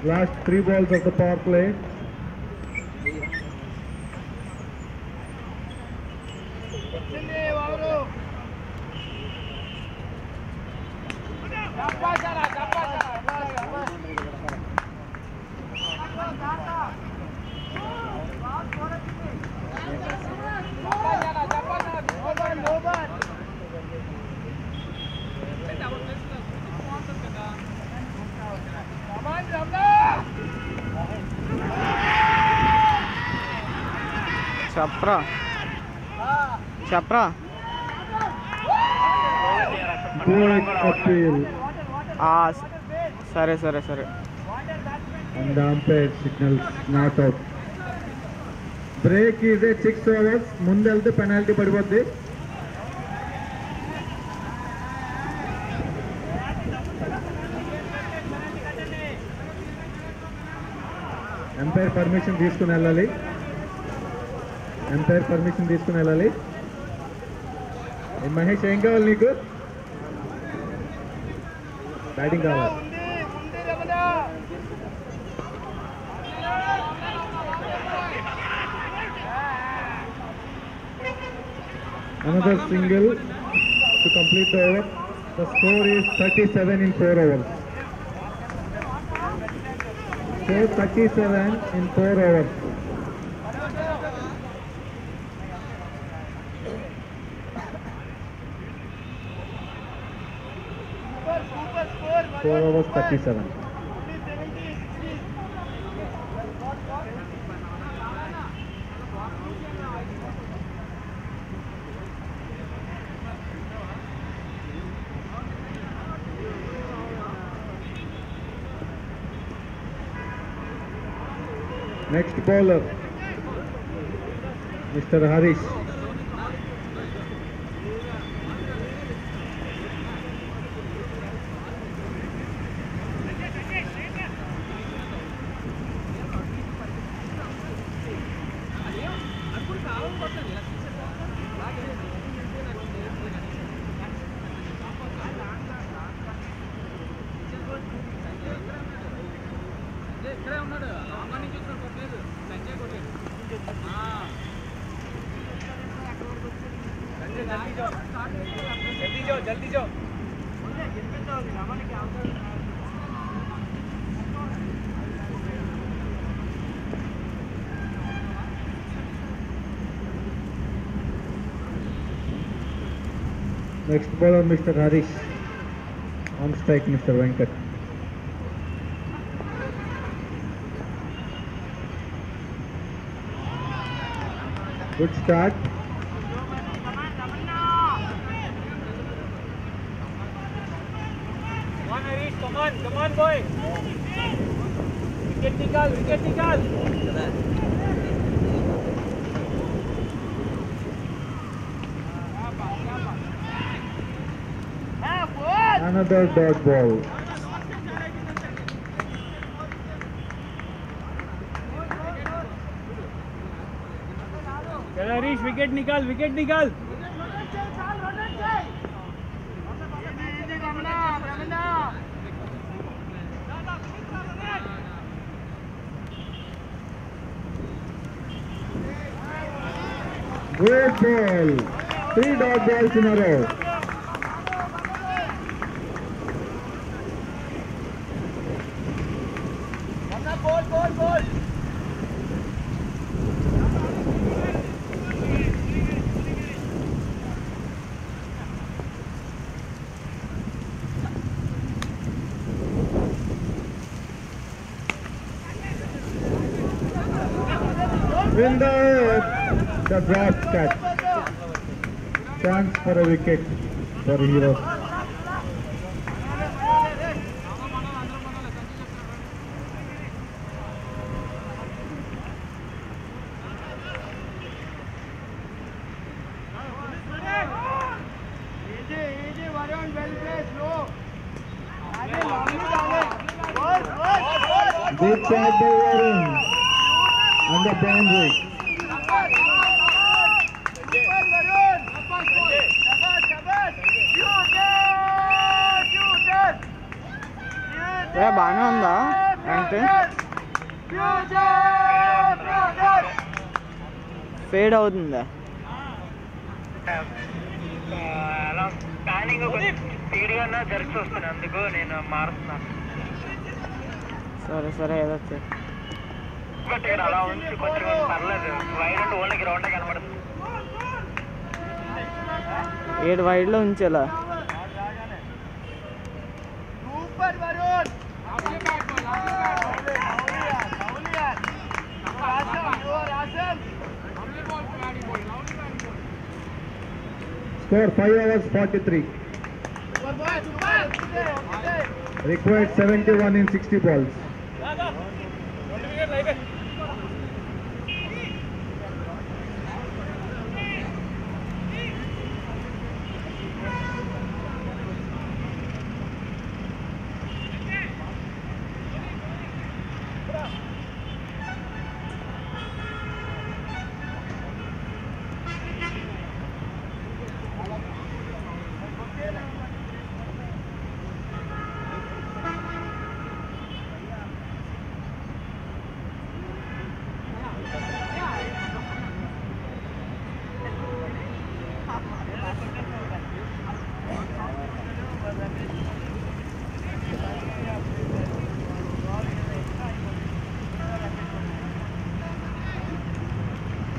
Last three balls of the power play. చెప్పరా? చెప్పరా? సరే సరే సరే. And umpire not out. Break ఇదే six overs ముందు వెళ్తే penalty పడిపోద్ది. Umpire permission తీసుకుని వెళ్ళాలి. ఎంపైర్ పర్మిషన్ తీసుకుని వెళ్ళాలి. మహేష్ ఏం కావాలి నీకు? బ్యాటింగ్ కావాలి? Another single to complete the over the score is thirty seven in four overs score thirty seven in four overs 4 hours 37. Next bowler, Mr. Harish. Next bowler, Mr. Harish. On strike, Mr. Venkat. Good start. Another dot ball. चल Harish wicket निकाल wicket निकाल Great ball. Three dot balls in a row. Air, the catch. Chance for a wicket for Heroes. ఏడు వైడ్లో ఉంచేలా Score 5 hours 43. Required 71 in 60 balls.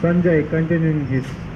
Sanjay continuing his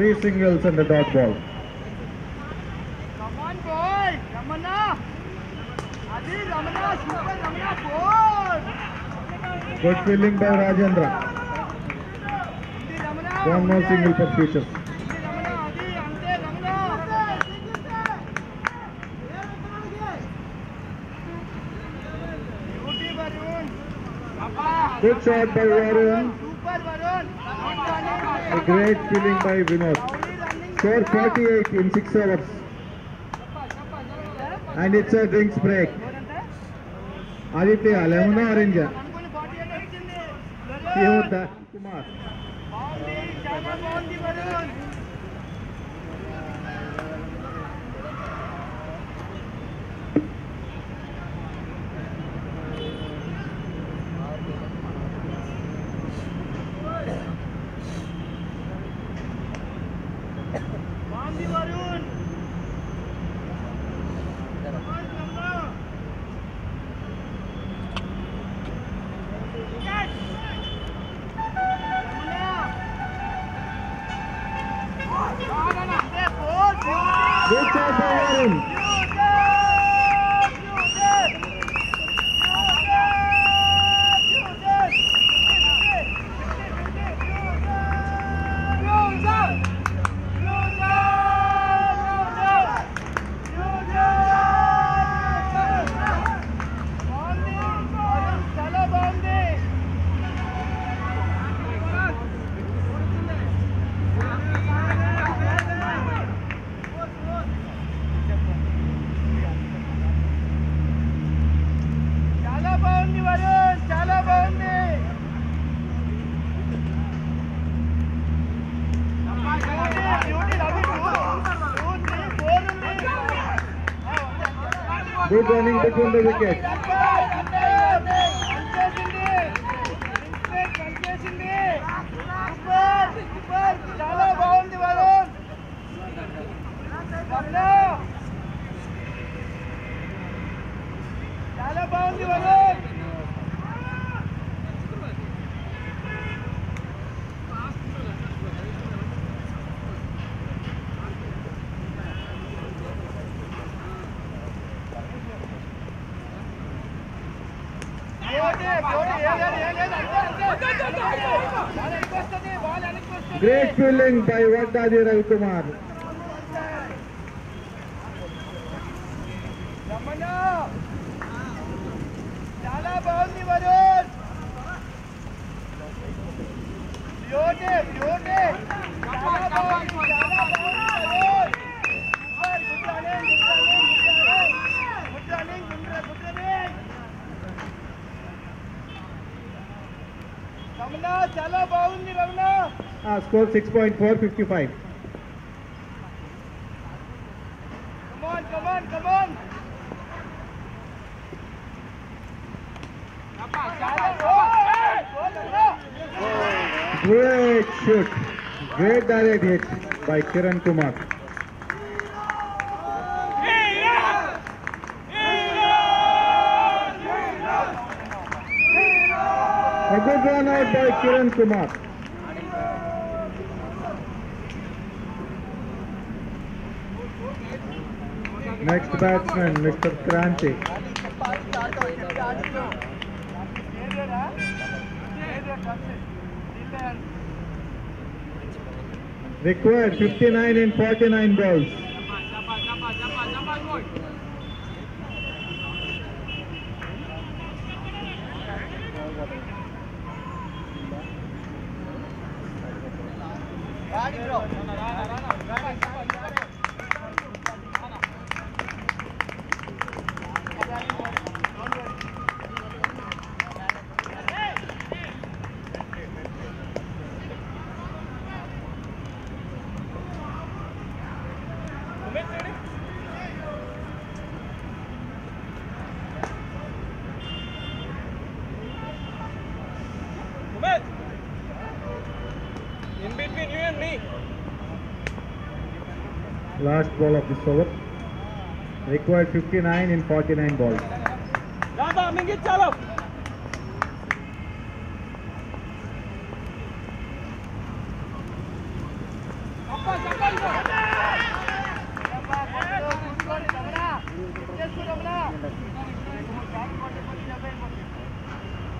three singles and a dot ball. Come on, boy! Ramana! Adi, Ramana, super Ramana, boy! Good fielding by Rajendra. One more single for futures. Papa! Good shot by Varun. Super, Varun! Good running, a great feeling by Vinod. Score 48 in 6 overs. And it's a drinks break. Aditya, Lemona Orange. See how that Kumar. another wicket. Chalo, bound the balloon. Great fielding by Vadaji Ravi Kumar. चलो बहुत uh, score 6.455. Come on, come on, come on! Great shoot. Great direct hit by Kiran Kumar. A good run out by Kiran Kumar. Next batsman, Mr. Kranti. Required 59 in 49 balls. In between you and me. Last ball of this over. Required 59 in 49 balls. Mingit, chalo.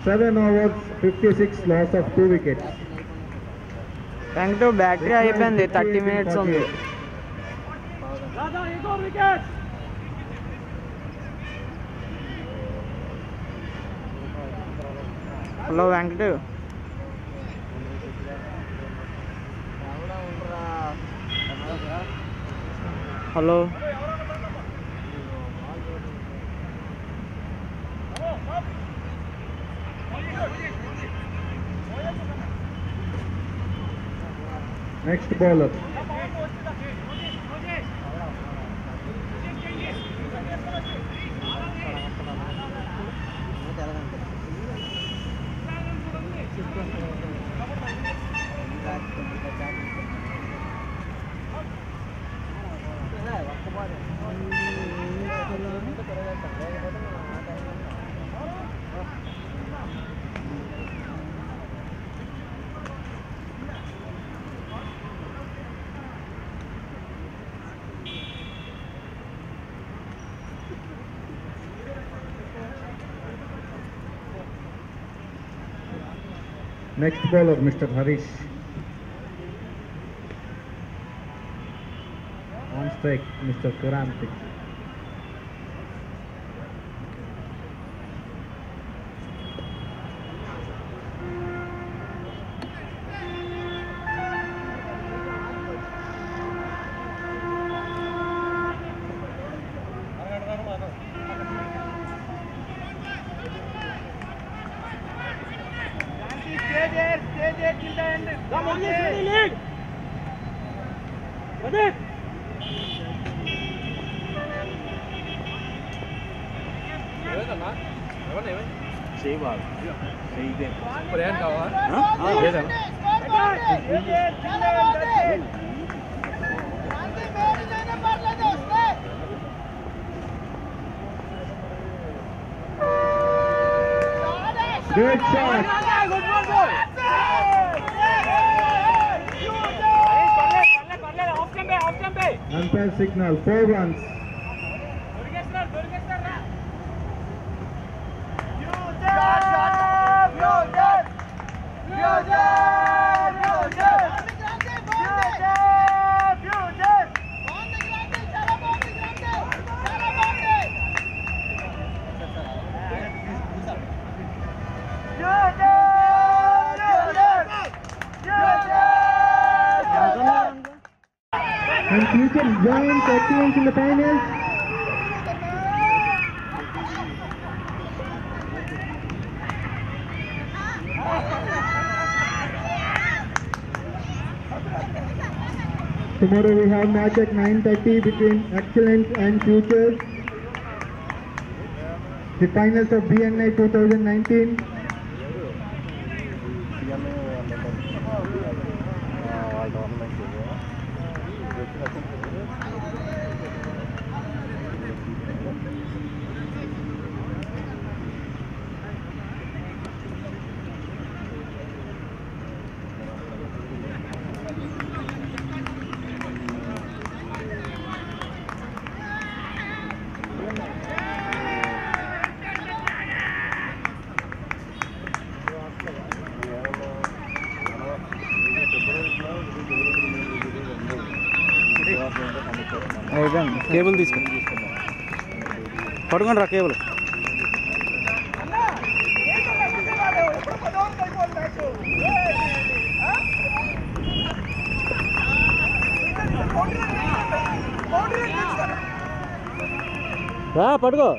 Seven overs, 56 loss of two wickets. Thank you, battery. I have been 30 minutes only. Hello Venkata hello Next bowler. Next bowler, Mr. Harish. On strike, Mr. Kiranti. Stay there, stay there till the end. Come on, yes, ready, lead. Ready? Great shot. Umpire signal, four runs. Shot, shot, joint excellence in the finals. Match at 9.30 between Excellence and Futures. The finals of BNI 2019. పడుకోండి రా కేవలం. రా పడుకో.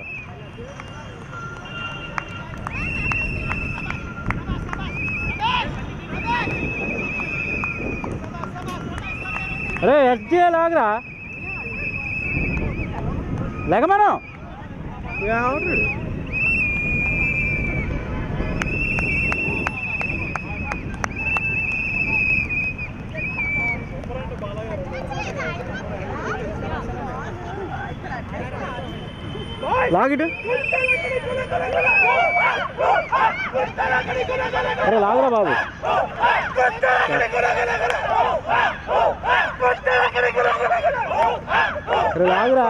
అరే ఎడ్జే లాగరా లేకమాను లాగిటు అరే లాగరా బాబు అరే లాగరా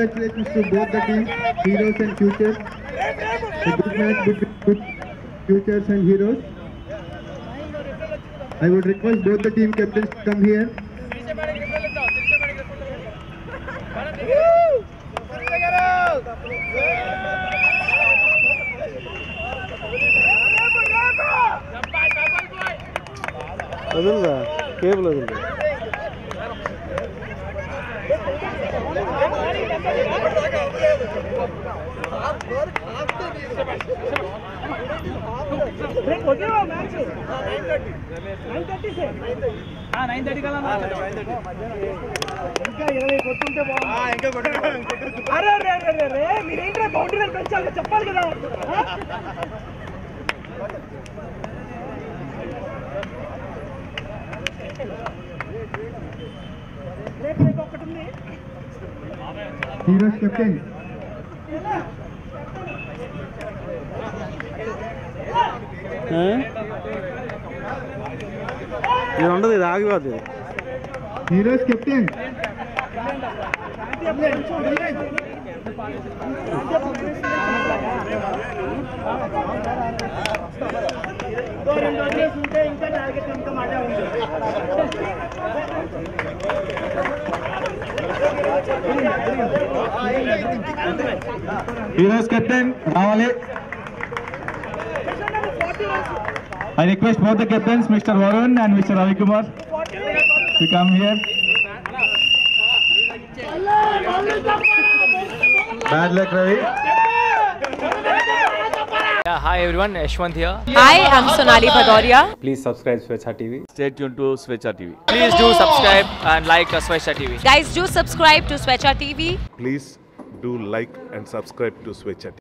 Congratulations to both the teams, Heroes and Futures. A good match between Futures and Heroes. I would request both the team captains to come here. captains, Mr. Varun and Mr. Ravi Kumar, to come here. Bad luck, Ravi. Yeah, hi everyone, Ashwant here. Hi, I'm Sonali Bhadoria. Please subscribe Swetcha TV. Stay tuned to Swetcha TV. Please do subscribe and like Swetcha TV. Guys, do subscribe to Swetcha TV. Please do like and subscribe to Swetcha. TV.